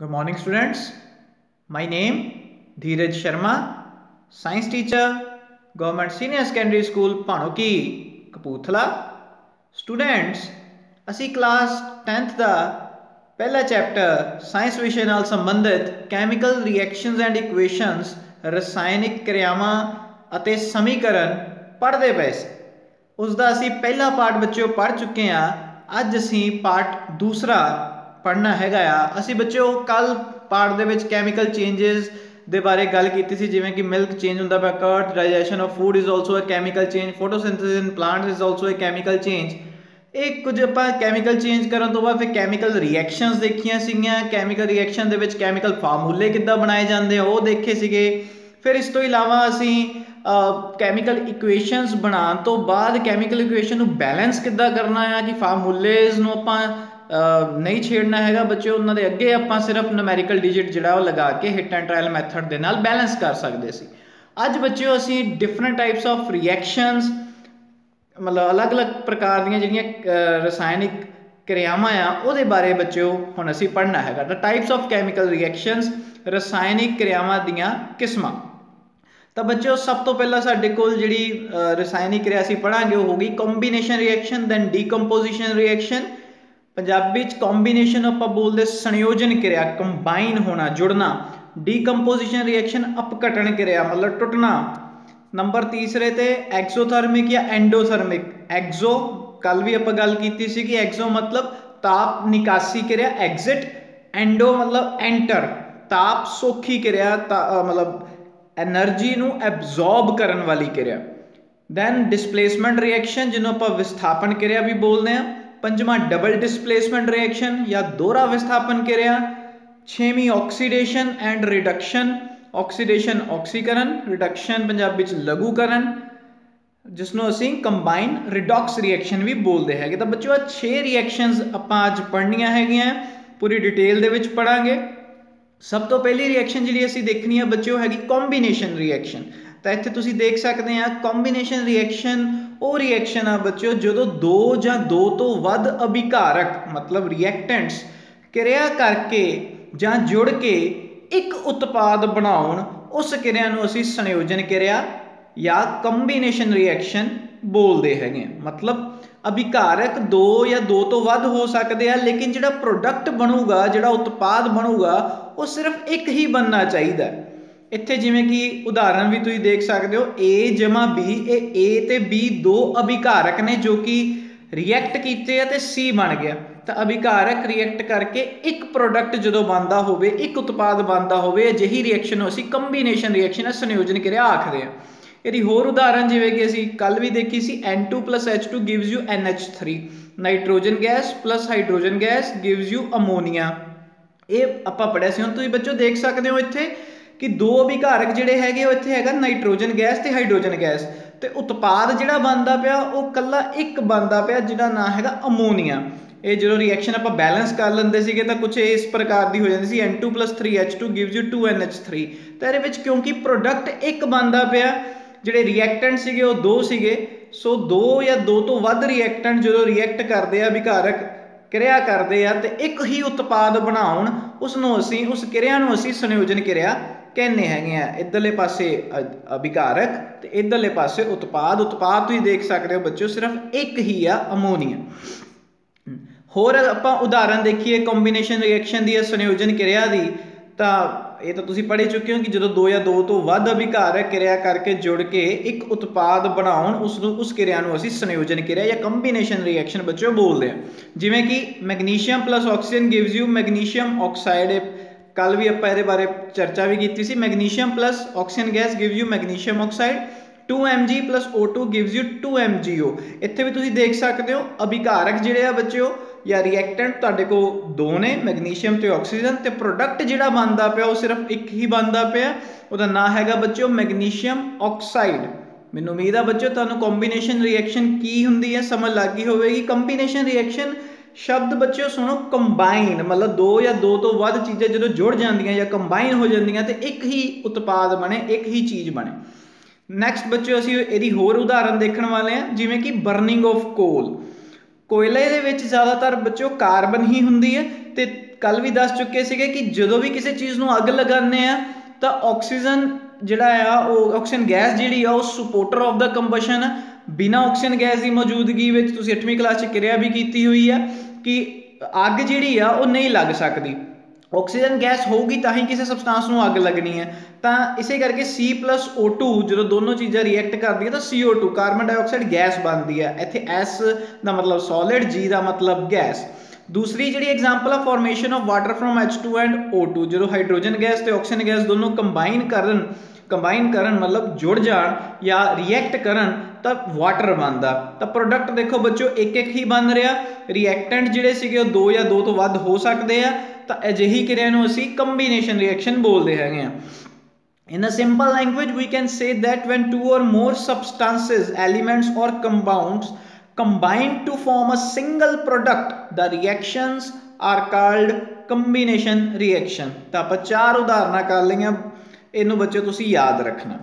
Good morning, students. My name Dheeraj Sharma, science teacher, Government Senior Secondary School, Panoki, Kapurthala. Students, ਅਸੀਂ class 10th ਦਾ ਪਹਿਲਾ chapter science ਵਿਸ਼ੇ ਨਾਲ ਸੰਬੰਧਿਤ chemical reactions and equations ਰਸਾਇਣਿਕ ਕਿਰਿਆਵਾਂ ਅਤੇ ਸਮੀਕਰਨ ਪੜ੍ਹਦੇ ਪਏ ਸੀ ਉਸ ਦਾ ਅਸੀਂ ਪਹਿਲਾ ਪਾਰਟ ਬੱਚਿਓ ਪੜ੍ਹ ਚੁੱਕੇ ਹਾਂ ਅੱਜ ਅਸੀਂ ਪਾਰਟ ਦੂਸਰਾ ਪੜ੍ਹਨਾ ਹੈਗਾ ਆ। ਅਸੀਂ ਬੱਚਿਓ ਕੱਲ ਪਾਰਟ ਦੇ ਵਿੱਚ ਕੈਮੀਕਲ ਚੇਂजेस ਦੇ ਬਾਰੇ ਗੱਲ ਕੀਤੀ ਸੀ, ਜਿਵੇਂ ਕਿ ਮਿਲਕ ਚੇਂਜ ਹੁੰਦਾ ਪਿਆ curd digestion of food is also a chemical change photosynthesis in plants is also a chemical change ਇਹ ਕੁਝ ਆਪਾਂ ਕੈਮੀਕਲ ਚੇਂਜ ਕਰਨ ਤੋਂ ਬਾਅਦ ਫਿਰ ਕੈਮੀਕਲ ਰਿਐਕਸ਼ਨਸ ਦੇਖੀਆਂ ਸੀਗੀਆਂ। ਕੈਮੀਕਲ ਰਿਐਕਸ਼ਨ ਦੇ ਵਿੱਚ ਕੈਮੀਕਲ ਫਾਰਮੂਲੇ ਕਿੱਦਾਂ ਬਣਾਏ ਜਾਂਦੇ ਆ, ਉਹ ਦੇਖੇ ਸੀਗੇ। ਫਿਰ ਇਸ ਤੋਂ ਇਲਾਵਾ ਅਸੀਂ ਕੈਮੀਕਲ ਇਕੁਏਸ਼ਨਸ ਬਣਾਉਣ ਤੋਂ ਬਾਅਦ ਕੈਮੀਕਲ ਇਕੁਏਸ਼ਨ ਨੂੰ ਬੈਲੈਂਸ ਕਿੱਦਾਂ ਕਰਨਾ ਹੈ ਕਿ ਫਾਰਮੂਲੇਜ਼ ਨੂੰ ਆਪਾਂ ਨਹੀਂ ਛੇੜਨਾ ਹੈਗਾ ਬੱਚੇ, ਉਹਨਾਂ ਦੇ ਅੱਗੇ ਆਪਾਂ ਸਿਰਫ ਨੂਮੈਰੀਕਲ ਡਿਜਿਟ ਜਿਹੜਾ ਉਹ ਲਗਾ ਕੇ ਹਿੱਟ ਐਂਡ ਟ੍ਰਾਇਲ ਮੈਥਡ ਦੇ ਨਾਲ ਬੈਲੈਂਸ ਕਰ ਸਕਦੇ ਸੀ। ਅੱਜ ਬੱਚਿਓ, ਅਸੀਂ ਡਿਫਰੈਂਟ ਟਾਈਪਸ ਆਫ ਰਿਐਕਸ਼ਨਸ ਮਤਲਬ ਅਲੱਗ-ਅਲੱਗ ਪ੍ਰਕਾਰ ਦੀਆਂ ਜਿਹੜੀਆਂ ਰਸਾਇਣਿਕ ਕਿਰਿਆਵਾਂ ਆ, ਉਹਦੇ ਬਾਰੇ ਬੱਚਿਓ ਹੁਣ ਅਸੀਂ ਪੜ੍ਹਨਾ ਹੈਗਾ। ਦਾ ਟਾਈਪਸ ਆਫ ਕੈਮੀਕਲ ਰਿਐਕਸ਼ਨਸ ਰਸਾਇਣਿਕ ਕਿਰਿਆਵਾਂ ਦੀਆਂ ਕਿਸਮਾਂ। ਤਾਂ ਬੱਚਿਓ, ਸਭ ਤੋਂ ਪਹਿਲਾਂ ਸਾਡੇ ਕੋਲ ਜਿਹੜੀ ਰਸਾਇਣਿਕ ਕਿਰਿਆ ਅਸੀਂ ਪੜਾਂਗੇ ਉਹ ਹੋਗੀ combination reaction then decomposition reaction Punjabi ਚ ਕੰਬੀਨੇਸ਼ਨ ਆਪਾਂ ਬੋਲਦੇ ਸੰਯੋਜਨ ਕਿਰਿਆ ਕੰਬਾਈਨ ਹੋਣਾ, ਜੁੜਨਾ ਡੀਕੰਪੋਜੀਸ਼ਨ ਰਿਐਕਸ਼ਨ ਅਪਕਟਣ ਕਿਰਿਆ, ਮਤਲਬ ਟੁੱਟਣਾ। ਨੰਬਰ ਤੀਸਰੇ ਤੇ ਐਕਸੋਥਰਮਿਕ ਜਾਂ ਐਂਡੋਥਰਮਿਕ ਐਗਜ਼ੋ ਕੱਲ ਵੀ ਆਪਾਂ ਗੱਲ ਕੀਤੀ ਸੀ ਕਿ ਐਗਜ਼ੋ ਮਤਲਬ ਤਾਪ ਨਿਕਾਸੀ ਕਿਰਿਆ ਐਗਜ਼ਿਟ ਐਂਡੋ ਮਤਲਬ ਐਂਟਰ ਤਾਪ ਸੋਖੀ ਕਿਰਿਆ ਮਤਲਬ એનર્ਜੀ ਨੂੰ ਐਬਜ਼ੌਰਬ ਕਰਨ ਵਾਲੀ ਕਿਰਿਆ। ਦੈਨ ਡਿਸਪਲੇਸਮੈਂਟ ਰਿਐਕਸ਼ਨ ਜਿਹਨੂੰ ਆਪਾਂ ਵਿਸਥਾਪਨ ਕਿਰਿਆ ਵੀ ਬੋਲਦੇ ਆ ਪੰਜਵਾਂ ਡਬਲ ਡਿਸਪਲੇਸਮੈਂਟ ਰਿਐਕਸ਼ਨ ਜਾਂ ਦੋਹਰਾ ਵਿਸਥਾਪਨ ਕਿਰਿਆ, ਛੇਵੀਂ ਆਕਸੀਡੇਸ਼ਨ ਐਂਡ ਰਿਡਕਸ਼ਨ ਆਕਸੀਡੇਸ਼ਨ ਆਕਸੀਕਰਨ ਰਿਡਕਸ਼ਨ ਪੰਜਾਬੀ ਚ ਲਘੂਕਰਨ ਜਿਸ ਨੂੰ ਅਸੀਂ ਕੰਬਾਈਨ ਰਿਡੌਕਸ ਰਿਐਕਸ਼ਨ ਵੀ ਬੋਲਦੇ ਹੈਗੇ। ਤਾਂ ਬੱਚਿਓ ਆ 6 ਰਿਐਕਸ਼ਨਸ ਆਪਾਂ ਅੱਜ ਪੜ੍ਹਨੀਆਂ ਹੈਗੀਆਂ, ਪੂਰੀ ਡਿਟੇਲ ਦੇ ਵਿੱਚ ਪੜਾਂਗੇ ਸਭ ਤੋਂ ਪਹਿਲੀ ਰਿਐਕਸ਼ਨ ਜਿਹੜੀ ਅਸੀਂ ਦੇਖਣੀ ਹੈ ਬੱਚਿਓ ਹੈਗੀ ਕੰਬੀਨੇਸ਼ਨ ਰਿਐਕਸ਼ਨ ਤਾਂ ਇੱਥੇ ਤੁਸੀਂ ਦੇਖ ਸਕਦੇ ਆ ਕੰਬੀਨੇਸ਼ਨ ਰਿਐਕਸ਼ਨ ਉਹ ਰਿਐਕਸ਼ਨ ਆ ਬੱਚਿਓ, ਜਦੋਂ ਦੋ ਜਾਂ ਦੋ ਤੋਂ ਵੱਧ ਅਭਿਕਾਰਕ, ਮਤਲਬ ਰਿਐਕਟੈਂਟਸ ਕਿਰਿਆ ਕਰਕੇ ਜਾਂ ਜੁੜ ਕੇ ਇੱਕ ਉਤਪਾਦ ਬਣਾਉਣ, ਉਸ ਕਿਰਿਆ ਨੂੰ ਅਸੀਂ ਸੰਯੋਜਨ ਕਿਰਿਆ ਜਾਂ ਕੰਬੀਨੇਸ਼ਨ ਰਿਐਕਸ਼ਨ ਬੋਲਦੇ ਹੈਗੇ ਮਤਲਬ ਅਭਿਕਾਰਕ ਦੋ ਜਾਂ ਦੋ ਤੋਂ ਵੱਧ ਹੋ ਸਕਦੇ ਆ, ਲੇਕਿਨ ਜਿਹੜਾ ਪ੍ਰੋਡਕਟ ਬਣੂਗਾ, ਜਿਹੜਾ ਉਤਪਾਦ ਬਣੂਗਾ, ਉਹ ਸਿਰਫ ਇੱਕ ਹੀ ਬਣਨਾ ਚਾਹੀਦਾ ਇੱਥੇ ਜਿਵੇਂ ਕਿ ਉਦਾਹਰਨ ਵੀ ਤੁਸੀਂ ਦੇਖ ਸਕਦੇ ਹੋ, A B, ਇਹ A ਤੇ B ਦੋ ਅਭਿਕਾਰਕ ਨੇ ਜੋ ਕਿ ਰਿਐਕਟ ਕੀਤੇ ਆ ਤੇ C ਬਣ ਗਿਆ। ਤਾਂ ਅਭਿਕਾਰਕ ਰਿਐਕਟ ਕਰਕੇ ਇੱਕ ਪ੍ਰੋਡਕਟ ਜਦੋਂ ਬਣਦਾ ਹੋਵੇ, ਇੱਕ ਉਤਪਾਦ ਬਣਦਾ ਹੋਵੇ, ਅਜਿਹੀ ਰਿਐਕਸ਼ਨ ਨੂੰ ਅਸੀਂ ਕੰਬੀਨੇਸ਼ਨ ਰਿਐਕਸ਼ਨ ਸੰਯੋਜਨ ਕਿਰਿਆ ਆਖਦੇ ਆ ਇਹਦੀ ਹੋਰ ਉਦਾਹਰਨ ਜਿਵੇਂ ਕਿ ਅਸੀਂ ਕੱਲ ਵੀ ਦੇਖੀ ਸੀ N2 H2 gives you NH3 nitrogen gas hydrogen gas gives you ammonia ਇਹ ਆਪਾਂ ਪੜਿਆ ਸੀ, ਹੁਣ ਤੁਸੀਂ ਬੱਚੋ ਦੇਖ ਸਕਦੇ ਹੋ ਇੱਥੇ ਕਿ ਦੋ ਅਭਿਕਾਰਕ ਜਿਹੜੇ ਹੈਗੇ ਉਹ ਇੱਥੇ ਹੈਗਾ ਨਾਈਟ੍ਰੋਜਨ ਗੈਸ ਤੇ ਹਾਈਡਰੋਜਨ ਗੈਸ। ਤੇ ਉਤਪਾਦ ਜਿਹੜਾ ਬਣਦਾ ਪਿਆ ਉਹ ਕੱਲਾ ਇੱਕ ਬਣਦਾ ਪਿਆ ਜਿਹਦਾ ਨਾਮ ਹੈਗਾ ਅਮੋਨੀਆ। ਇਹ ਜਦੋਂ ਰਿਐਕਸ਼ਨ ਆਪਾਂ ਬੈਲੈਂਸ ਕਰ ਲੈਂਦੇ ਸੀਗੇ ਤਾਂ ਕੁਝ ਇਸ ਪ੍ਰਕਾਰ ਦੀ ਹੋ ਜਾਂਦੀ ਸੀ N2 3H2 gives you 2NH3 ਤਾਂ ਇਹਦੇ ਵਿੱਚ ਕਿਉਂਕਿ ਪ੍ਰੋਡਕਟ ਇੱਕ ਬਣਦਾ ਪਿਆ, ਜਿਹੜੇ ਰਿਐਕਟੈਂਟ ਸੀਗੇ ਉਹ ਦੋ ਸੀਗੇ। ਸੋ ਦੋ ਜਾਂ ਦੋ ਤੋਂ ਵੱਧ ਰਿਐਕਟੈਂਟ ਜਦੋਂ ਰਿਐਕਟ ਕਰਦੇ ਆ ਵਿਕਾਰਕ ਕਿਰਿਆ ਕਰਦੇ ਆ ਤੇ ਇੱਕ ਹੀ ਉਤਪਾਦ ਬਣਾਉਣ ਉਸ ਨੂੰ ਅਸੀਂ, ਉਸ ਕਿਰਿਆ ਨੂੰ ਅਸੀਂ ਸੰਯੋਜਨ ਕਿਰਿਆ ਕਹਿੰਦੇ ਹੈਗੇ ਆ। ਇਧਰਲੇ ਪਾਸੇ ਅਭਿਕਾਰਕ ਤੇ ਇਧਰਲੇ ਪਾਸੇ ਉਤਪਾਦ। ਉਤਪਾਦ ਤੁਸੀਂ ਦੇਖ ਸਕਦੇ ਹੋ ਬੱਚਿਓ, ਸਿਰਫ ਇੱਕ ਹੀ ਆ, ਅਮੋਨੀਆ। ਹੋਰ ਆਪਾਂ ਉਦਾਹਰਨ ਦੇਖੀਏ ਕੰਬੀਨੇਸ਼ਨ ਰਿਐਕਸ਼ਨ ਦੀ ਸੰਯੋਜਨ ਕਿਰਿਆ ਦੀ, ਤਾਂ ਇਹ ਤਾਂ ਤੁਸੀਂ ਪੜ੍ਹੇ ਚੁੱਕੇ ਹੋ ਕਿ ਜਦੋਂ ਦੋ ਜਾਂ ਦੋ ਤੋਂ ਵੱਧ ਅਭਿਕਾਰਕ ਕਿਰਿਆ ਕਰਕੇ ਜੁੜ ਕੇ ਇੱਕ ਉਤਪਾਦ ਬਣਾਉਣ, ਉਸ ਨੂੰ, ਉਸ ਕਿਰਿਆ ਨੂੰ ਅਸੀਂ ਸੰਯੋਜਨ ਕਿਰਿਆ ਜਾਂ ਕੰਬੀਨੇਸ਼ਨ ਰਿਐਕਸ਼ਨ ਬੱਚਿਓ ਬੋਲਦੇ ਆ ਜਿਵੇਂ ਕਿ magnesium plus oxygen gives you magnesium oxide ਕੱਲ ਵੀ ਆਪਾਂ ਇਹਦੇ ਬਾਰੇ ਚਰਚਾ ਵੀ ਕੀਤੀ ਸੀ। Magnesium plus oxygen gas gives you magnesium oxide 2mg O2 gives you 2mgO ਇੱਥੇ ਵੀ ਤੁਸੀਂ ਦੇਖ ਸਕਦੇ ਹੋ ਅਭਿਕਾਰਕ ਜਿਹੜੇ ਆ ਬੱਚਿਓ ਜਾਂ ਰਿਐਕਟੈਂਟ ਤੁਹਾਡੇ ਕੋਲ ਦੋ ਨੇ ਮੈਗਨੀਸ਼ੀਅਮ ਤੇ ਆਕਸੀਜਨ ਤੇ ਪ੍ਰੋਡਕਟ ਜਿਹੜਾ ਬਣਦਾ ਪਿਆ ਉਹ ਸਿਰਫ ਇੱਕ ਹੀ ਬਣਦਾ ਪਿਆ। ਉਹਦਾ ਨਾਮ ਹੈਗਾ ਬੱਚਿਓ ਮੈਗਨੀਸ਼ੀਅਮ ਆਕਸਾਈਡ ਮੈਨੂੰ ਉਮੀਦ ਆ ਬੱਚਿਓ ਤੁਹਾਨੂੰ ਕੰਬੀਨੇਸ਼ਨ ਰਿਐਕਸ਼ਨ ਕੀ ਹੁੰਦੀ ਹੈ, ਸਮਝ ਲੱਗ ਗਈ ਹੋਵੇਗੀ। ਕੰਬੀਨੇਸ਼ਨ ਰਿਐਕਸ਼ਨ ਸ਼ਬਦ ਬੱਚਿਓ ਸੁਣੋ ਕੰਬਾਈਨ ਮਤਲਬ ਦੋ ਜਾਂ ਦੋ ਤੋਂ ਵੱਧ ਚੀਜ਼ਾਂ ਜਦੋਂ ਜੁੜ ਜਾਂਦੀਆਂ ਜਾਂ ਕੰਬਾਈਨ ਹੋ ਜਾਂਦੀਆਂ ਤੇ ਇੱਕ ਹੀ ਉਤਪਾਦ ਬਣੇ, ਇੱਕ ਹੀ ਚੀਜ਼ ਬਣੇ। ਨੈਕਸਟ ਬੱਚਿਓ ਅਸੀਂ ਇਹਦੀ ਹੋਰ ਉਦਾਹਰਨ ਦੇਖਣ ਵਾਲੇ ਹਾਂ, ਜਿਵੇਂ ਕਿ ਬਰਨਿੰਗ ਆਫ ਕੋਲ ਕੋਇਲੇ ਦੇ ਵਿੱਚ ਜ਼ਿਆਦਾਤਰ ਬੱਚੋ ਕਾਰਬਨ ਹੀ ਹੁੰਦੀ ਹੈ ਤੇ ਕੱਲ ਵੀ ਦੱਸ ਚੁੱਕੇ ਸੀਗੇ ਕਿ ਜਦੋਂ ਵੀ ਕਿਸੇ ਚੀਜ਼ ਨੂੰ ਅੱਗ ਲਗਾਉਂਦੇ ਆ, ਤਾਂ ਆਕਸੀਜਨ ਜਿਹੜਾ ਆ, ਉਹ ਆਕਸੀਜਨ ਗੈਸ ਜਿਹੜੀ ਆ, ਉਹ ਸਪੋਰਟਰ ਆਫ ਦਾ ਕੰਬਸ਼ਨ ਬਿਨਾ ਆਕਸੀਜਨ ਗੈਸ ਦੀ ਮੌਜੂਦਗੀ ਵਿੱਚ ਤੁਸੀਂ 8ਵੀਂ ਕਲਾਸ 'ਚ ਕਿਰਿਆ ਵੀ ਕੀਤੀ ਹੋਈ ਆ ਕਿ ਅੱਗ ਜਿਹੜੀ ਆ, ਉਹ ਨਹੀਂ ਲੱਗ ਸਕਦੀ। ਆਕਸੀਜਨ ਗੈਸ ਹੋਊਗੀ ਤਾਂ ਹੀ ਕਿਸੇ ਸਬਸਟੈਂਸ ਨੂੰ ਅੱਗ ਲੱਗਣੀ ਹੈ। ਤਾਂ ਇਸੇ ਕਰਕੇ C+O2 ਜਦੋਂ ਦੋਨੋਂ ਚੀਜ਼ਾਂ ਰਿਐਕਟ ਕਰਦੀਆਂ ਤਾਂ CO2 ਕਾਰਬਨ ਡਾਈਆਕਸਾਈਡ ਗੈਸ ਬਣਦੀ ਹੈ। ਇੱਥੇ S ਦਾ ਮਤਲਬ ਸੋਲਿਡ G ਦਾ ਮਤਲਬ ਗੈਸ ਦੂਸਰੀ ਜਿਹੜੀ ਐਗਜ਼ਾਮਪਲ ਆ formation of water from H2 and O2 ਜਦੋਂ ਹਾਈਡਰੋਜਨ ਗੈਸ ਤੇ ਆਕਸੀਜਨ ਗੈਸ ਦੋਨੋਂ ਕੰਬਾਈਨ ਕਰਨ ਕੰਬਾਈਨ ਕਰਨ ਮਤਲਬ ਜੁੜ ਜਾਣ ਜਾਂ ਰਿਐਕਟ ਕਰਨ ਤਾਂ ਵਾਟਰ ਬਣਦਾ। ਤਾਂ ਪ੍ਰੋਡਕਟ ਦੇਖੋ ਬੱਚੋ ਇੱਕ ਇੱਕ ਹੀ ਬਣ ਰਿਹਾ। ਰਿਐਕਟੈਂਟ ਜਿਹੜੇ ਸੀਗੇ ਉਹ ਦੋ ਜਾਂ ਦੋ ਤੋਂ ਵੱਧ ਹੋ ਸਕਦੇ ਆ। ਤਾਂ ਅਜਿਹੀ ਕਿਰਿਆ ਨੂੰ ਅਸੀਂ ਕੰਬੀਨੇਸ਼ਨ ਰਿਐਕਸ਼ਨ ਬੋਲਦੇ ਹੈਗੇ ਆ In a simple language, we can say that when two or more substances, elements or compounds combine to form a single product, the reactions are called combination reaction. ਤਾਂ ਆਪਾਂ ਚਾਰ ਉਦਾਹਰਨਾਂ ਕਰ ਲਈਆਂ ਇਹਨੂੰ ਬੱਚੇ ਤੁਸੀਂ ਯਾਦ ਰੱਖਣਾ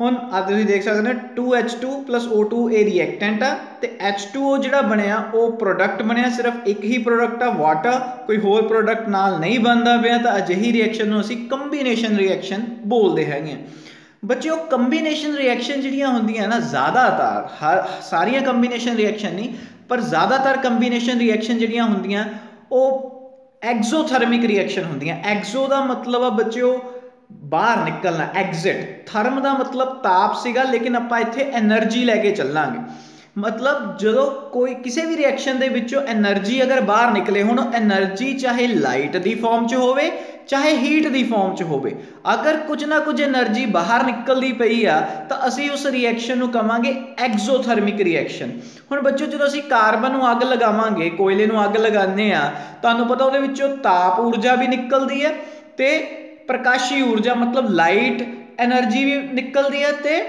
ਹੁਣ ਆ ਤੁਸੀਂ ਦੇਖ ਸਕਦੇ ਹੋ 2H2 O2 ਇਹ ਰਿਐਕਟੈਂਟ ਆ ਤੇ H2O ਜਿਹੜਾ ਬਣਿਆ ਉਹ ਪ੍ਰੋਡਕਟ ਬਣਿਆ ਸਿਰਫ ਇੱਕ ਹੀ ਪ੍ਰੋਡਕਟ ਆ ਵਾਟਰ ਕੋਈ ਹੋਰ ਪ੍ਰੋਡਕਟ ਨਾਲ ਨਹੀਂ ਬਣਦਾ ਪਿਆ ਤਾਂ ਅਜਿਹੀ ਰਿਐਕਸ਼ਨ ਨੂੰ ਅਸੀਂ ਕੰਬੀਨੇਸ਼ਨ ਰਿਐਕਸ਼ਨ ਬੋਲਦੇ ਹੈਗੇ ਆ। ਬੱਚਿਓ ਕੰਬੀਨੇਸ਼ਨ ਰਿਐਕਸ਼ਨ ਜਿਹੜੀਆਂ ਹੁੰਦੀਆਂ ਨਾ, ਜ਼ਿਆਦਾਤਰ, ਹਰ, ਸਾਰੀਆਂ ਕੰਬੀਨੇਸ਼ਨ ਰਿਐਕਸ਼ਨ ਨਹੀਂ, ਪਰ ਜ਼ਿਆਦਾਤਰ ਕੰਬੀਨੇਸ਼ਨ ਰਿਐਕਸ਼ਨ ਜਿਹੜੀਆਂ ਹੁੰਦੀਆਂ, ਉਹ ਐਗਜ਼ੋਥਰਮਿਕ ਰਿਐਕਸ਼ਨ ਹੁੰਦੀਆਂ। ਐਗਜ਼ੋ ਦਾ ਮਤਲਬ ਆ ਬੱਚਿਓ ਬਾਹਰ ਨਿਕਲਣਾ ਐਗਜ਼ਿਟ ਥਰਮ ਦਾ ਮਤਲਬ ਤਾਪ ਸੀਗਾ, ਲੇਕਿਨ ਆਪਾਂ ਇੱਥੇ એનર્ਜੀ ਲੈ ਕੇ ਚੱਲਾਂਗੇ। ਮਤਲਬ ਜਦੋਂ ਕੋਈ ਕਿਸੇ ਵੀ ਰਿਐਕਸ਼ਨ ਦੇ ਵਿੱਚੋਂ એનર્ਜੀ ਅਗਰ ਬਾਹਰ ਨਿਕਲੇ ਹੁਣ એનર્ਜੀ ਚਾਹੇ ਲਾਈਟ ਦੀ ਫਾਰਮ 'ਚ ਹੋਵੇ, ਚਾਹੇ ਹੀਟ ਦੀ ਫਾਰਮ 'ਚ ਹੋਵੇ, ਅਗਰ ਕੁਝ ਨਾ ਕੁਝ એનર્ਜੀ ਬਾਹਰ ਨਿਕਲਦੀ ਪਈ ਆ, ਤਾਂ ਅਸੀਂ ਉਸ ਰਿਐਕਸ਼ਨ ਨੂੰ ਕਹਾਂਗੇ ਐਗਜ਼ੋਥਰਮਿਕ ਰਿਐਕਸ਼ਨ ਹੁਣ ਬੱਚੋ ਜਦੋਂ ਅਸੀਂ ਕਾਰਬਨ ਨੂੰ ਅੱਗ ਲਗਾਵਾਂਗੇ, ਕੋਇਲੇ ਨੂੰ ਅੱਗ ਲਗਾਉਂਦੇ ਆ, ਤੁਹਾਨੂੰ ਪਤਾ ਉਹਦੇ ਵਿੱਚੋਂ ਤਾਪ ਊਰਜਾ ਵੀ ਨਿਕਲਦੀ ਹੈ ਤੇ ਪ੍ਰਕਾਸ਼ੀ ਊਰਜਾ ਮਤਲਬ ਲਾਈਟ એનર્ਜੀ ਵੀ ਨਿਕਲਦੀ ਹੈ ਤੇ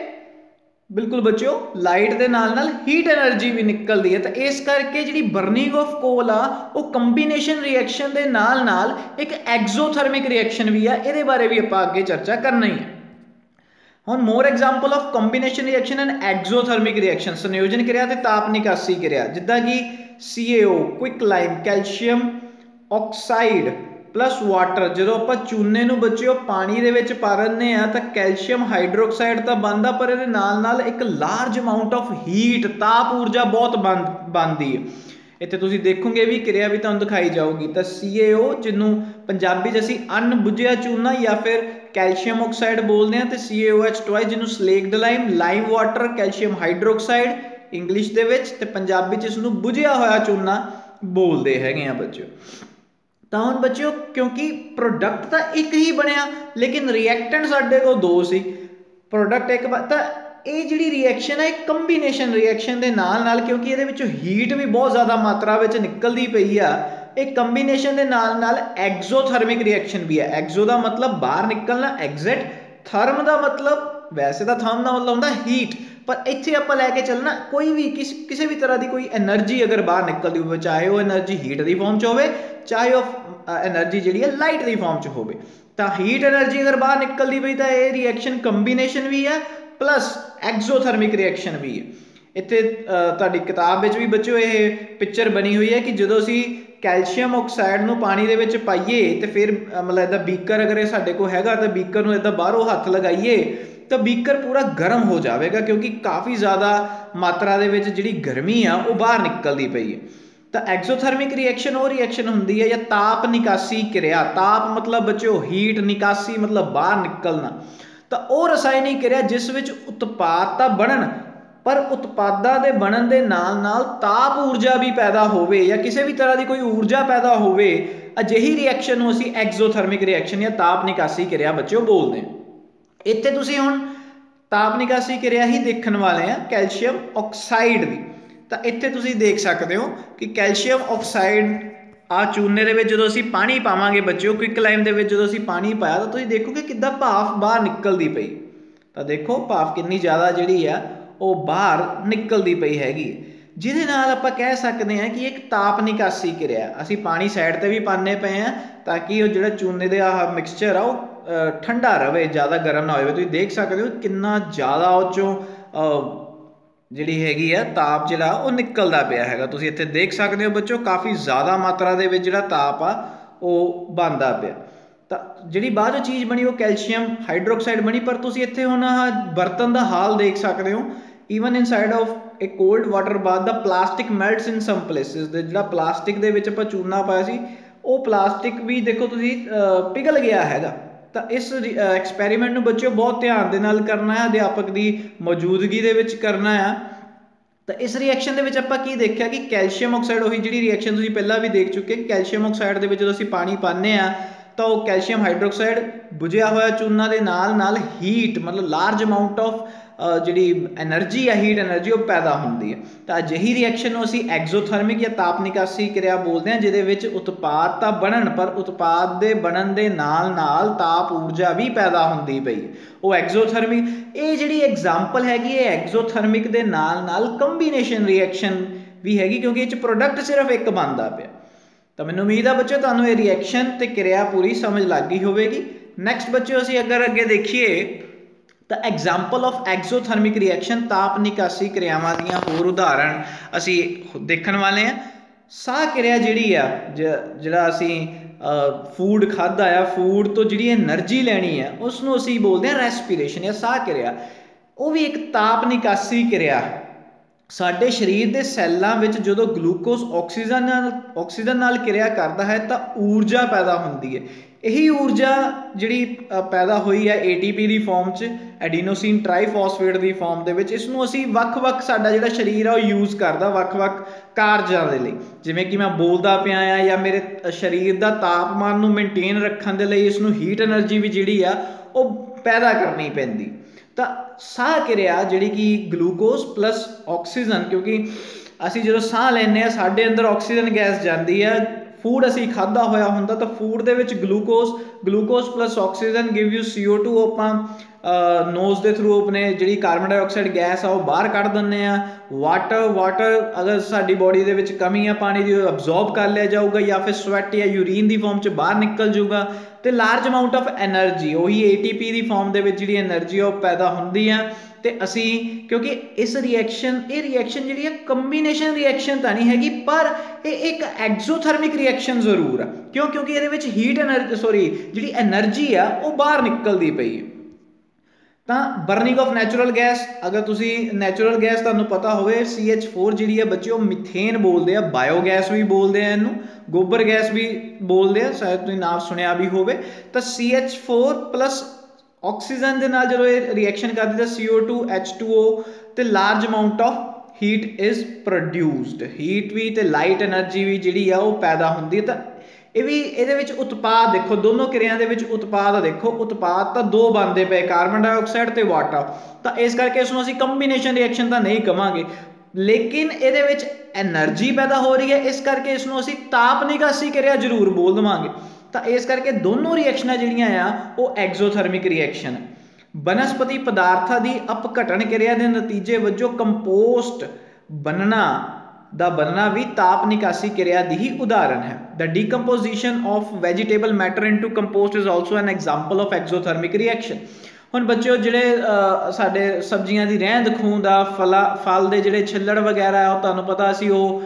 ਬਿਲਕੁਲ ਬੱਚਿਓ, ਲਾਈਟ ਦੇ ਨਾਲ ਨਾਲ ਹੀਟ એનર્ਜੀ ਵੀ ਨਿਕਲਦੀ ਹੈ। ਤਾਂ ਇਸ ਕਰਕੇ ਜਿਹੜੀ ਬਰਨਿੰਗ ਆਫ ਕੋਲ ਆ, ਉਹ ਕੰਬੀਨੇਸ਼ਨ ਰਿਐਕਸ਼ਨ ਦੇ ਨਾਲ ਨਾਲ ਇੱਕ ਐਗਜ਼ੋਥਰਮਿਕ ਰਿਐਕਸ਼ਨ ਵੀ ਆ, ਇਹਦੇ ਬਾਰੇ ਵੀ ਆਪਾਂ ਅੱਗੇ ਚਰਚਾ ਕਰਨੀ ਹੈ। ਹੁਣ more example of combination reaction and exothermic reaction ਸੰਯੋਜਨ ਕਿਰਿਆ ਤੇ ਤਾਪ ਨਿਕਾਸੀ ਕਿਰਿਆ, ਜਿੱਦਾਂ ਕਿ CaO quick lime calcium oxide plus water ਜਦੋਂ ਆਪਾਂ ਚੂਨੇ ਨੂੰ ਬੱਚਿਓ ਪਾਣੀ ਦੇ ਵਿੱਚ ਪਾ ਰੰਨੇ ਆ ਤਾਂ ਕੈਲਸ਼ੀਅਮ ਹਾਈਡਰੋਕਸਾਈਡ ਤਾਂ ਬਣਦਾ, ਪਰ ਇਹਦੇ ਨਾਲ ਨਾਲ ਇੱਕ ਲਾਰਜ ਅਮਾਉਂਟ ਆਫ ਹੀਟ ਤਾਪ ਊਰਜਾ ਬਹੁਤ ਬਣਦੀ ਹੈ। ਇੱਥੇ ਤੁਸੀਂ ਦੇਖੋਗੇ ਵੀ ਕਿਰਿਆ ਵੀ ਤੁਹਾਨੂੰ ਦਿਖਾਈ ਜਾਊਗੀ। ਤਾਂ CaO ਜਿਹਨੂੰ ਪੰਜਾਬੀ 'ਚ ਅਸੀਂ ਅਣਬੁਝਿਆ ਚੂਨਾ ਜਾਂ ਫਿਰ ਕੈਲਸ਼ੀਅਮ ਆਕਸਾਈਡ ਬੋਲਦੇ ਆ ਤੇ CaOH ਟਵਾਈਸ ਜਿਹਨੂੰ slaked lime lime water calcium hydroxide English ਦੇ ਵਿੱਚ, ਤੇ ਪੰਜਾਬੀ 'ਚ ਇਸ ਨੂੰ ਬੁਝਿਆ ਹੋਇਆ ਚੂਨਾ ਬੋਲਦੇ ਹੈਗੇ ਆ ਬੱਚਿਓ। ਤਾਂ ਹੁਣ ਬੱਚਿਓ, ਕਿਉਂਕਿ ਪ੍ਰੋਡਕਟ ਤਾਂ ਇੱਕ ਹੀ ਬਣਿਆ, ਲੇਕਿਨ ਰਿਐਕਟੈਂਟ ਸਾਡੇ ਕੋਲ ਦੋ ਸੀ। ਪ੍ਰੋਡਕਟ ਇੱਕ ਤਾਂ ਇਹ ਜਿਹੜੀ ਰਿਐਕਸ਼ਨ ਹੈ ਇਹ ਕੰਬੀਨੇਸ਼ਨ ਰਿਐਕਸ਼ਨ ਦੇ ਨਾਲ ਨਾਲ, ਕਿਉਂਕਿ ਇਹਦੇ ਵਿੱਚੋਂ ਹੀਟ ਵੀ ਬਹੁਤ ਜ਼ਿਆਦਾ ਮਾਤਰਾ ਵਿੱਚ ਨਿਕਲਦੀ ਪਈ ਆ, ਇਹ ਕੰਬੀਨੇਸ਼ਨ ਦੇ ਨਾਲ ਨਾਲ ਐਗਜ਼ੋਥਰਮਿਕ ਰਿਐਕਸ਼ਨ ਵੀ ਹੈ ਐਗਜ਼ੋ ਦਾ ਮਤਲਬ ਬਾਹਰ ਨਿਕਲਣਾ ਐਗਜ਼ਿਟ ਥਰਮ ਦਾ ਮਤਲਬ, ਵੈਸੇ ਤਾਂ ਥਰਮ ਦਾ ਮਤਲਬ ਹੁੰਦਾ ਹੀਟ ਪਰ ਇੱਥੇ ਆਪਾਂ ਲੈ ਕੇ ਚੱਲਣਾ, ਕੋਈ ਵੀ ਕਿਸੇ ਵੀ ਤਰ੍ਹਾਂ ਦੀ ਕੋਈ એનર્ਜੀ ਅਗਰ ਬਾਹਰ ਨਿਕਲਦੀ ਹੋਵੇ, ਚਾਹੇ ਉਹ એનર્ਜੀ ਹੀਟ ਦੀ ਫਾਰਮ 'ਚ ਹੋਵੇ, ਚਾਹੇ ਉਹ એનર્ਜੀ ਜਿਹੜੀ ਹੈ ਲਾਈਟ ਦੀ ਫਾਰਮ 'ਚ ਹੋਵੇ। ਤਾਂ ਹੀਟ એનર્ਜੀ ਅਗਰ ਬਾਹਰ ਨਿਕਲਦੀ ਪਈ ਤਾਂ ਇਹ ਰਿਐਕਸ਼ਨ ਕੰਬੀਨੇਸ਼ਨ ਵੀ ਹੈ ਪਲੱਸ ਐਗਜ਼ੋਥਰਮਿਕ ਰਿਐਕਸ਼ਨ ਵੀ ਹੈ। ਇੱਥੇ ਤੁਹਾਡੀ ਕਿਤਾਬ ਵਿੱਚ ਵੀ ਬੱਚਿਓ ਇਹ ਪਿਕਚਰ ਬਣੀ ਹੋਈ ਹੈ ਕਿ ਜਦੋਂ ਅਸੀਂ ਕੈਲਸ਼ੀਅਮ ਆਕਸਾਈਡ ਨੂੰ ਪਾਣੀ ਦੇ ਵਿੱਚ ਪਾਈਏ ਤੇ ਫਿਰ ਮਤਲਬ ਇਹਦਾ ਬੀਕਰ ਅਗਰ ਇਹ ਸਾਡੇ ਕੋਲ ਹੈਗਾ ਤਾਂ ਬੀਕਰ ਨੂੰ ਇਹਦਾ ਬਾਹਰੋਂ ਹੱਥ ਲਗਾਈਏ ਤਾਂ ਬੀਕਰ ਪੂਰਾ ਗਰਮ ਹੋ ਜਾਵੇਗਾ ਕਿਉਂਕਿ ਕਾਫੀ ਜ਼ਿਆਦਾ ਮਾਤਰਾ ਦੇ ਵਿੱਚ ਜਿਹੜੀ ਗਰਮੀ ਆ, ਉਹ ਬਾਹਰ ਨਿਕਲਦੀ ਪਈ ਹੈ। ਤਾਂ ਐਗਜ਼ੋਥਰਮਿਕ ਰਿਐਕਸ਼ਨ ਉਹ ਰਿਐਕਸ਼ਨ ਹੁੰਦੀ ਹੈ ਜਾਂ ਤਾਪ ਨਿਕਾਸੀ ਕਿਰਿਆ। ਤਾਪ ਮਤਲਬ ਬੱਚਿਓ ਹੀਟ ਨਿਕਾਸੀ ਮਤਲਬ ਬਾਹਰ ਨਿਕਲਣਾ। ਤਾਂ ਉਹ ਰਸਾਇਣਿਕ ਕਿਰਿਆ ਜਿਸ ਵਿੱਚ ਉਤਪਾਦ ਤਾਂ ਬਣਨ, ਪਰ ਉਤਪਾਦਾਂ ਦੇ ਬਣਨ ਦੇ ਨਾਲ ਨਾਲ ਤਾਪ ਊਰਜਾ ਵੀ ਪੈਦਾ ਹੋਵੇ ਜਾਂ ਕਿਸੇ ਵੀ ਤਰ੍ਹਾਂ ਦੀ ਕੋਈ ਊਰਜਾ ਪੈਦਾ ਹੋਵੇ, ਅਜਿਹੀ ਰਿਐਕਸ਼ਨ ਨੂੰ ਅਸੀਂ ਐਗਜ਼ੋਥਰਮਿਕ ਰਿਐਕਸ਼ਨ ਜਾਂ ਤਾਪ ਨਿਕਾਸੀ ਕਿਰਿਆ ਬੱਚਿਓ ਬੋਲਦੇ ਹਾਂ। ਇੱਥੇ ਤੁਸੀਂ ਹੁਣ ਤਾਪ ਨਿਕਾਸੀ ਕਿਰਿਆ ਹੀ ਦੇਖਣ ਵਾਲੇ ਆ, ਕੈਲਸ਼ੀਅਮ ਆਕਸਾਈਡ ਦੀ। ਤਾਂ ਇੱਥੇ ਤੁਸੀਂ ਦੇਖ ਸਕਦੇ ਹੋ ਕਿ ਕੈਲਸ਼ੀਅਮ ਆਕਸਾਈਡ ਆ ਚੂਨੇ ਦੇ ਵਿੱਚ ਜਦੋਂ ਅਸੀਂ ਪਾਣੀ ਪਾਵਾਂਗੇ ਬੱਚਿਓ ਕੁਇਕ ਲਾਈਮ ਦੇ ਵਿੱਚ ਜਦੋਂ ਅਸੀਂ ਪਾਣੀ ਪਾਇਆ, ਤਾਂ ਤੁਸੀਂ ਦੇਖੋਗੇ ਕਿੱਦਾਂ ਭਾਫ ਬਾਹਰ ਨਿਕਲਦੀ ਪਈ। ਤਾਂ ਦੇਖੋ ਭਾਫ ਕਿੰਨੀ ਜ਼ਿਆਦਾ ਜਿਹੜੀ ਆ, ਉਹ ਬਾਹਰ ਨਿਕਲਦੀ ਪਈ ਹੈਗੀ। ਜਿਹਦੇ ਨਾਲ ਆਪਾਂ ਕਹਿ ਸਕਦੇ ਹਾਂ ਕਿ ਇੱਕ ਤਾਪ ਨਿਕਾਸੀ ਕਿਰਿਆ, ਅਸੀਂ ਪਾਣੀ ਸਾਈਡ ਤੇ ਵੀ ਪਾਣੇ ਪਏ ਆ ਤਾਂ ਕਿ ਉਹ ਜਿਹੜਾ ਚੂਨੇ ਦੇ ਆਹ ਮਿਕਸਚਰ ਆ, ਉਹ ਠੰਡਾ ਰਵੇ, ਜ਼ਿਆਦਾ ਗਰਮ ਨਾ ਹੋਵੇ। ਤੁਸੀਂ ਦੇਖ ਸਕਦੇ ਹੋ ਕਿੰਨਾ ਜ਼ਿਆਦਾ ਉਹ ਚੋਂ ਜਿਹੜੀ ਹੈਗੀ ਆ ਤਾਪ ਜਿਹੜਾ, ਉਹ ਨਿਕਲਦਾ ਪਿਆ ਹੈਗਾ। ਤੁਸੀਂ ਇੱਥੇ ਦੇਖ ਸਕਦੇ ਹੋ ਬੱਚੋ, ਕਾਫੀ ਜ਼ਿਆਦਾ ਮਾਤਰਾ ਦੇ ਵਿੱਚ ਜਿਹੜਾ ਤਾਪ ਆ, ਉਹ ਬਣਦਾ ਪਿਆ। ਤਾਂ ਜਿਹੜੀ ਬਾਅਦ ਉਹ ਚੀਜ਼ ਬਣੀ, ਉਹ ਕੈਲਸ਼ੀਅਮ ਹਾਈਡਰੋਕਸਾਈਡ ਬਣੀ, ਪਰ ਤੁਸੀਂ ਇੱਥੇ ਹੁਣ ਆਹ ਬਰਤਨ ਦਾ ਹਾਲ ਦੇਖ ਸਕਦੇ ਹੋ। Even inside of a cold water bath the plastic melts in some places ਦੇ ਜਿਹੜਾ ਪਲਾਸਟਿਕ ਦੇ ਵਿੱਚ ਆਪਾਂ ਚੂਨਾ ਪਾਇਆ ਸੀ, ਉਹ ਪਲਾਸਟਿਕ ਵੀ ਦੇਖੋ ਤੁਸੀਂ ਪਿਘਲ ਗਿਆ ਹੈਗਾ। ਤਾਂ ਇਸ ਐਕਸਪੈਰੀਮੈਂਟ ਨੂੰ ਬੱਚਿਓ ਬਹੁਤ ਧਿਆਨ ਦੇ ਨਾਲ ਕਰਨਾ ਹੈ, ਅਧਿਆਪਕ ਦੀ ਮੌਜੂਦਗੀ ਦੇ ਵਿੱਚ ਕਰਨਾ ਹੈ। ਤਾਂ ਇਸ ਰਿਐਕਸ਼ਨ ਦੇ ਵਿੱਚ ਆਪਾਂ ਕੀ ਦੇਖਿਆ ਕਿ ਕੈਲਸ਼ੀਅਮ ਆਕਸਾਈਡ, ਉਹੀ ਜਿਹੜੀ ਰਿਐਕਸ਼ਨ ਤੁਸੀਂ ਪਹਿਲਾਂ ਵੀ ਦੇਖ ਚੁੱਕੇ, ਕੈਲਸ਼ੀਅਮ ਆਕਸਾਈਡ ਦੇ ਵਿੱਚ ਜਦੋਂ ਅਸੀਂ ਪਾਣੀ ਪਾਉਂਦੇ ਆ ਤਾਂ ਉਹ ਕੈਲਸ਼ੀਅਮ ਹਾਈਡਰੋਕਸਾਈਡ ਬੁਝਿਆ ਹੋਇਆ ਚੂਨਾ ਦੇ ਨਾਲ ਨਾਲ ਹੀਟ ਮਤਲਬ ਲਾਰਜ ਅਮਾਉਂਟ ਆਫ ਜਿਹੜੀ એનર્ਜੀ ਹੈ ਹੀਟ એનર્ਜੀ ਉਹ ਪੈਦਾ ਹੁੰਦੀ ਹੈ। ਤਾਂ ਅਜਿਹੀ ਰਿਐਕਸ਼ਨ ਨੂੰ ਅਸੀਂ ਐਗਜ਼ੋਥਰਮਿਕ ਜਾਂ ਤਾਪ ਨਿਕਾਸੀ ਕਿਰਿਆ ਬੋਲਦੇ ਹਾਂ, ਜਿਹਦੇ ਵਿੱਚ ਉਤਪਾਦ ਤਾਂ ਬਣਨ, ਪਰ ਉਤਪਾਦ ਦੇ ਬਣਨ ਦੇ ਨਾਲ-ਨਾਲ ਤਾਪ ਊਰਜਾ ਵੀ ਪੈਦਾ ਹੁੰਦੀ ਪਈ ਉਹ ਐਗਜ਼ੋਥਰਮਿਕ ਇਹ ਜਿਹੜੀ ਐਗਜ਼ਾਮਪਲ ਹੈਗੀ, ਇਹ ਐਗਜ਼ੋਥਰਮਿਕ ਦੇ ਨਾਲ-ਨਾਲ ਕੰਬੀਨੇਸ਼ਨ ਰਿਐਕਸ਼ਨ ਵੀ ਹੈਗੀ, ਕਿਉਂਕਿ ਇਹ ਚ ਪ੍ਰੋਡਕਟ ਸਿਰਫ ਇੱਕ ਬਣਦਾ ਪਿਆ। ਤਾਂ ਮੈਨੂੰ ਉਮੀਦ ਆ ਬੱਚੇ ਤੁਹਾਨੂੰ ਇਹ ਰਿਐਕਸ਼ਨ ਤੇ ਕਿਰਿਆ ਪੂਰੀ ਸਮਝ ਲੱਗ ਗਈ ਹੋਵੇਗੀ। ਨੈਕਸਟ ਬੱਚੇ ਅਸੀਂ ਅਗਰ ਅੱਗੇ ਦੇਖੀਏ ਤਾਂ ਐਗਜ਼ਾਮਪਲ ਆਫ ਐਗਜ਼ੋਥਰਮਿਕ ਰਿਐਕਸ਼ਨ ਤਾਪ ਨਿਕਾਸੀ ਕਿਰਿਆਵਾਂ ਦੀਆਂ ਹੋਰ ਉਦਾਹਰਣ ਅਸੀਂ ਦੇਖਣ ਵਾਲੇ ਆ ਸਾਹ ਕਿਰਿਆ ਜਿਹੜੀ ਆ ਜਿਹੜਾ ਅਸੀਂ ਫੂਡ ਖਾਦਾ ਆ ਫੂਡ ਤੋਂ ਜਿਹੜੀ એનર્ਜੀ ਲੈਣੀ ਆ ਉਸ ਨੂੰ ਅਸੀਂ ਬੋਲਦੇ ਆ ਰੈਸਪੀਰੇਸ਼ਨ ਜਾਂ ਸਾਹ ਕਿਰਿਆ। ਉਹ ਵੀ ਇੱਕ ਤਾਪ ਨਿਕਾਸੀ ਕਿਰਿਆ। ਸਾਡੇ ਸਰੀਰ ਦੇ ਸੈੱਲਾਂ ਵਿੱਚ ਜਦੋਂ ਗਲੂਕੋਜ਼ ਆਕਸੀਜਨ ਨਾਲ ਆਕਸੀਜਨ ਨਾਲ ਕਿਰਿਆ ਕਰਦਾ ਹੈ ਤਾਂ ਊਰਜਾ ਪੈਦਾ ਹੁੰਦੀ ਹੈ। ਇਹੀ ਊਰਜਾ ਜਿਹੜੀ ਪੈਦਾ ਹੋਈ ਹੈ ATP ਦੀ ਫਾਰਮ 'ਚ ਐਡੀਨੋਸਿਨ ਟ੍ਰਾਈਫਾਸਫੇਟ ਦੀ ਫਾਰਮ ਦੇ ਵਿੱਚ ਇਸ ਨੂੰ ਅਸੀਂ ਵੱਖ-ਵੱਖ ਸਾਡਾ ਜਿਹੜਾ ਸਰੀਰ ਆ ਉਹ ਯੂਜ਼ ਕਰਦਾ, ਵੱਖ-ਵੱਖ ਕਾਰਜਾਂ ਦੇ ਲਈ। ਜਿਵੇਂ ਕਿ ਮੈਂ ਬੋਲਦਾ ਪਿਆ ਆ ਜਾਂ ਮੇਰੇ ਸਰੀਰ ਦਾ ਤਾਪਮਾਨ ਨੂੰ ਮੇਨਟੇਨ ਰੱਖਣ ਦੇ ਲਈ ਇਸ ਨੂੰ ਹੀਟ એનર્ਜੀ ਵੀ ਜਿਹੜੀ ਆ, ਉਹ ਪੈਦਾ ਕਰਨੀ ਪੈਂਦੀ। ਤਾਂ ਸਾਹ ਕਿਰਿਆ ਜਿਹੜੀ ਕਿ ਗਲੂਕੋਜ਼ ਪਲੱਸ ਆਕਸੀਜਨ ਕਿਉਂਕਿ ਅਸੀਂ ਜਦੋਂ ਸਾਹ ਲੈਂਦੇ ਆ, ਸਾਡੇ ਅੰਦਰ ਆਕਸੀਜਨ ਗੈਸ ਜਾਂਦੀ ਆ ਫੂਡ ਅਸੀਂ ਖਾਦਾ ਹੋਇਆ ਹੁੰਦਾ, ਤਾਂ ਫੂਡ ਦੇ ਵਿੱਚ glucose glucose plus oxygen give you CO2 ਆਪਾਂ ਨੋਜ਼ ਦੇ ਥਰੂ ਆਪਣੇ ਜਿਹੜੀ ਕਾਰਬਨ ਡਾਈਆਕਸਾਈਡ ਗੈਸ ਆ ਉਹ ਬਾਹਰ ਕੱਢ ਦਿੰਨੇ ਆ। ਵਾਟਰ ਵਾਟਰ ਅਗਰ ਸਾਡੀ ਬਾਡੀ ਦੇ ਵਿੱਚ ਕਮੀ ਆ, ਪਾਣੀ ਦੀ ਉਹ ਅਬਜ਼ੌਰਬ ਕਰ ਲਿਆ ਜਾਊਗਾ ਜਾਂ ਫਿਰ ਸਵੈਟ ਜਾਂ ਯੂਰੀਨ ਦੀ ਫਾਰਮ 'ਚ ਬਾਹਰ ਨਿਕਲ ਜਾਊਗਾ ਤੇ ਲਾਰਜ ਅਮਾਉਂਟ ਆਫ એનર્ਜੀ ਉਹੀ ATP ਦੀ ਫਾਰਮ ਦੇ ਵਿੱਚ ਜਿਹੜੀ એનર્ਜੀ ਉਹ ਪੈਦਾ ਹੁੰਦੀ ਆ। ਤੇ ਅਸੀਂ, ਕਿਉਂਕਿ ਇਸ ਰਿਐਕਸ਼ਨ ਇਹ ਰਿਐਕਸ਼ਨ ਜਿਹੜੀ ਹੈ ਕੰਬੀਨੇਸ਼ਨ ਰਿਐਕਸ਼ਨ ਤਾਂ ਨਹੀਂ ਹੈਗੀ, ਪਰ ਇਹ ਇੱਕ ਐਗਜ਼ੋਥਰਮਿਕ ਰਿਐਕਸ਼ਨ ਜ਼ਰੂਰ ਆ। ਕਿਉਂ? ਕਿਉਂਕਿ ਇਹਦੇ ਵਿੱਚ ਹੀਟ એનર્ਜੀ ਸੌਰੀ ਜਿਹੜੀ એનર્ਜੀ ਆ, ਉਹ ਬਾਹਰ ਨਿਕਲਦੀ ਪਈ ਹੈ ਤਾਂ ਬਰਨਿੰਗ ਆਫ ਨੈਚੁਰਲ ਗੈਸ ਅਗਰ ਤੁਸੀਂ ਨੈਚੁਰਲ ਗੈਸ ਤੁਹਾਨੂੰ ਪਤਾ ਹੋਵੇ CH4 ਜਿਹੜੀ ਹੈ ਬੱਚਿਓ ਮਿਥੇਨ ਬੋਲਦੇ ਆ ਬਾਇਓ ਗੈਸ ਵੀ ਬੋਲਦੇ ਆ ਇਹਨੂੰ, ਗੋਬਰ ਗੈਸ ਵੀ ਬੋਲਦੇ ਆ, ਸ਼ਾਇਦ ਤੁਸੀਂ ਨਾਮ ਸੁਣਿਆ ਵੀ ਹੋਵੇ। ਤਾਂ CH4 ਪਲੱਸ ਆਕਸੀਜਨ ਦੇ ਨਾਲ ਜਦੋਂ ਇਹ ਰਿਐਕਸ਼ਨ ਕਰਦੀ ਤਾਂ CO2 H2O ਤੇ large amount of heat is produced heat ਵੀ ਤੇ ਲਾਈਟ એનર્ਜੀ ਵੀ ਜਿਹੜੀ ਆ ਉਹ ਪੈਦਾ ਹੁੰਦੀ ਹੈ ਤਾਂ ਇਹ ਵੀ ਇਹਦੇ ਵਿੱਚ ਉਤਪਾਦ ਦੇਖੋ, ਦੋਨੋਂ ਕਿਰਿਆ ਦੇ ਵਿੱਚ ਉਤਪਾਦ ਦੇਖੋ। ਉਤਪਾਦ ਤਾਂ ਦੋ ਬਣਦੇ ਪਏ, ਕਾਰਬਨ ਡਾਈਆਕਸਾਈਡ ਤੇ ਵਾਟਰ। ਤਾਂ ਇਸ ਕਰਕੇ ਇਸ ਨੂੰ ਅਸੀਂ ਕੰਬੀਨੇਸ਼ਨ ਰਿਐਕਸ਼ਨ ਤਾਂ ਨਹੀਂ ਕਵਾਂਗੇ। ਲੇਕਿਨ ਇਹਦੇ ਵਿੱਚ એનર્ਜੀ ਪੈਦਾ ਹੋ ਰਹੀ ਹੈ, ਇਸ ਕਰਕੇ ਇਸ ਨੂੰ ਅਸੀਂ ਤਾਪ ਨਿਕਾਸੀ ਕਿਰਿਆ ਜ਼ਰੂਰ ਬੋਲ ਦਵਾਂਗੇ। ਤਾਂ ਇਸ ਕਰਕੇ ਦੋਨੋਂ ਰਿਐਕਸ਼ਨਾਂ ਜਿਹੜੀਆਂ ਆ, ਉਹ ਐਗਜ਼ੋਥਰਮਿਕ ਰਿਐਕਸ਼ਨ ਬਨਸਪਤੀ ਪਦਾਰਥਾਂ ਦੀ ਅਪਘਟਨ ਕਿਰਿਆ ਦੇ ਨਤੀਜੇ ਵਜੋਂ ਕੰਪੋਸਟ ਬਣਨਾ ਦਾ ਬਣਨਾ ਵੀ ਤਾਪ ਨਿਕਾਸੀ ਕਿਰਿਆ ਦੀ ਹੀ ਉਦਾਹਰਣ ਹੈ। The decomposition of vegetable matter into compost is also an example of exothermic reaction ਹੁਣ ਬੱਚਿਓ, ਜਿਹੜੇ ਸਾਡੇ ਸਬਜ਼ੀਆਂ ਦੀ ਰਹਿੰਦ ਖੂੰਦ ਆ, ਫਲਾ, ਫਲ ਦੇ ਜਿਹੜੇ ਛਿੱਲੜ ਵਗੈਰਾ ਆ, ਉਹ ਤੁਹਾਨੂੰ ਪਤਾ ਸੀ ਉਹ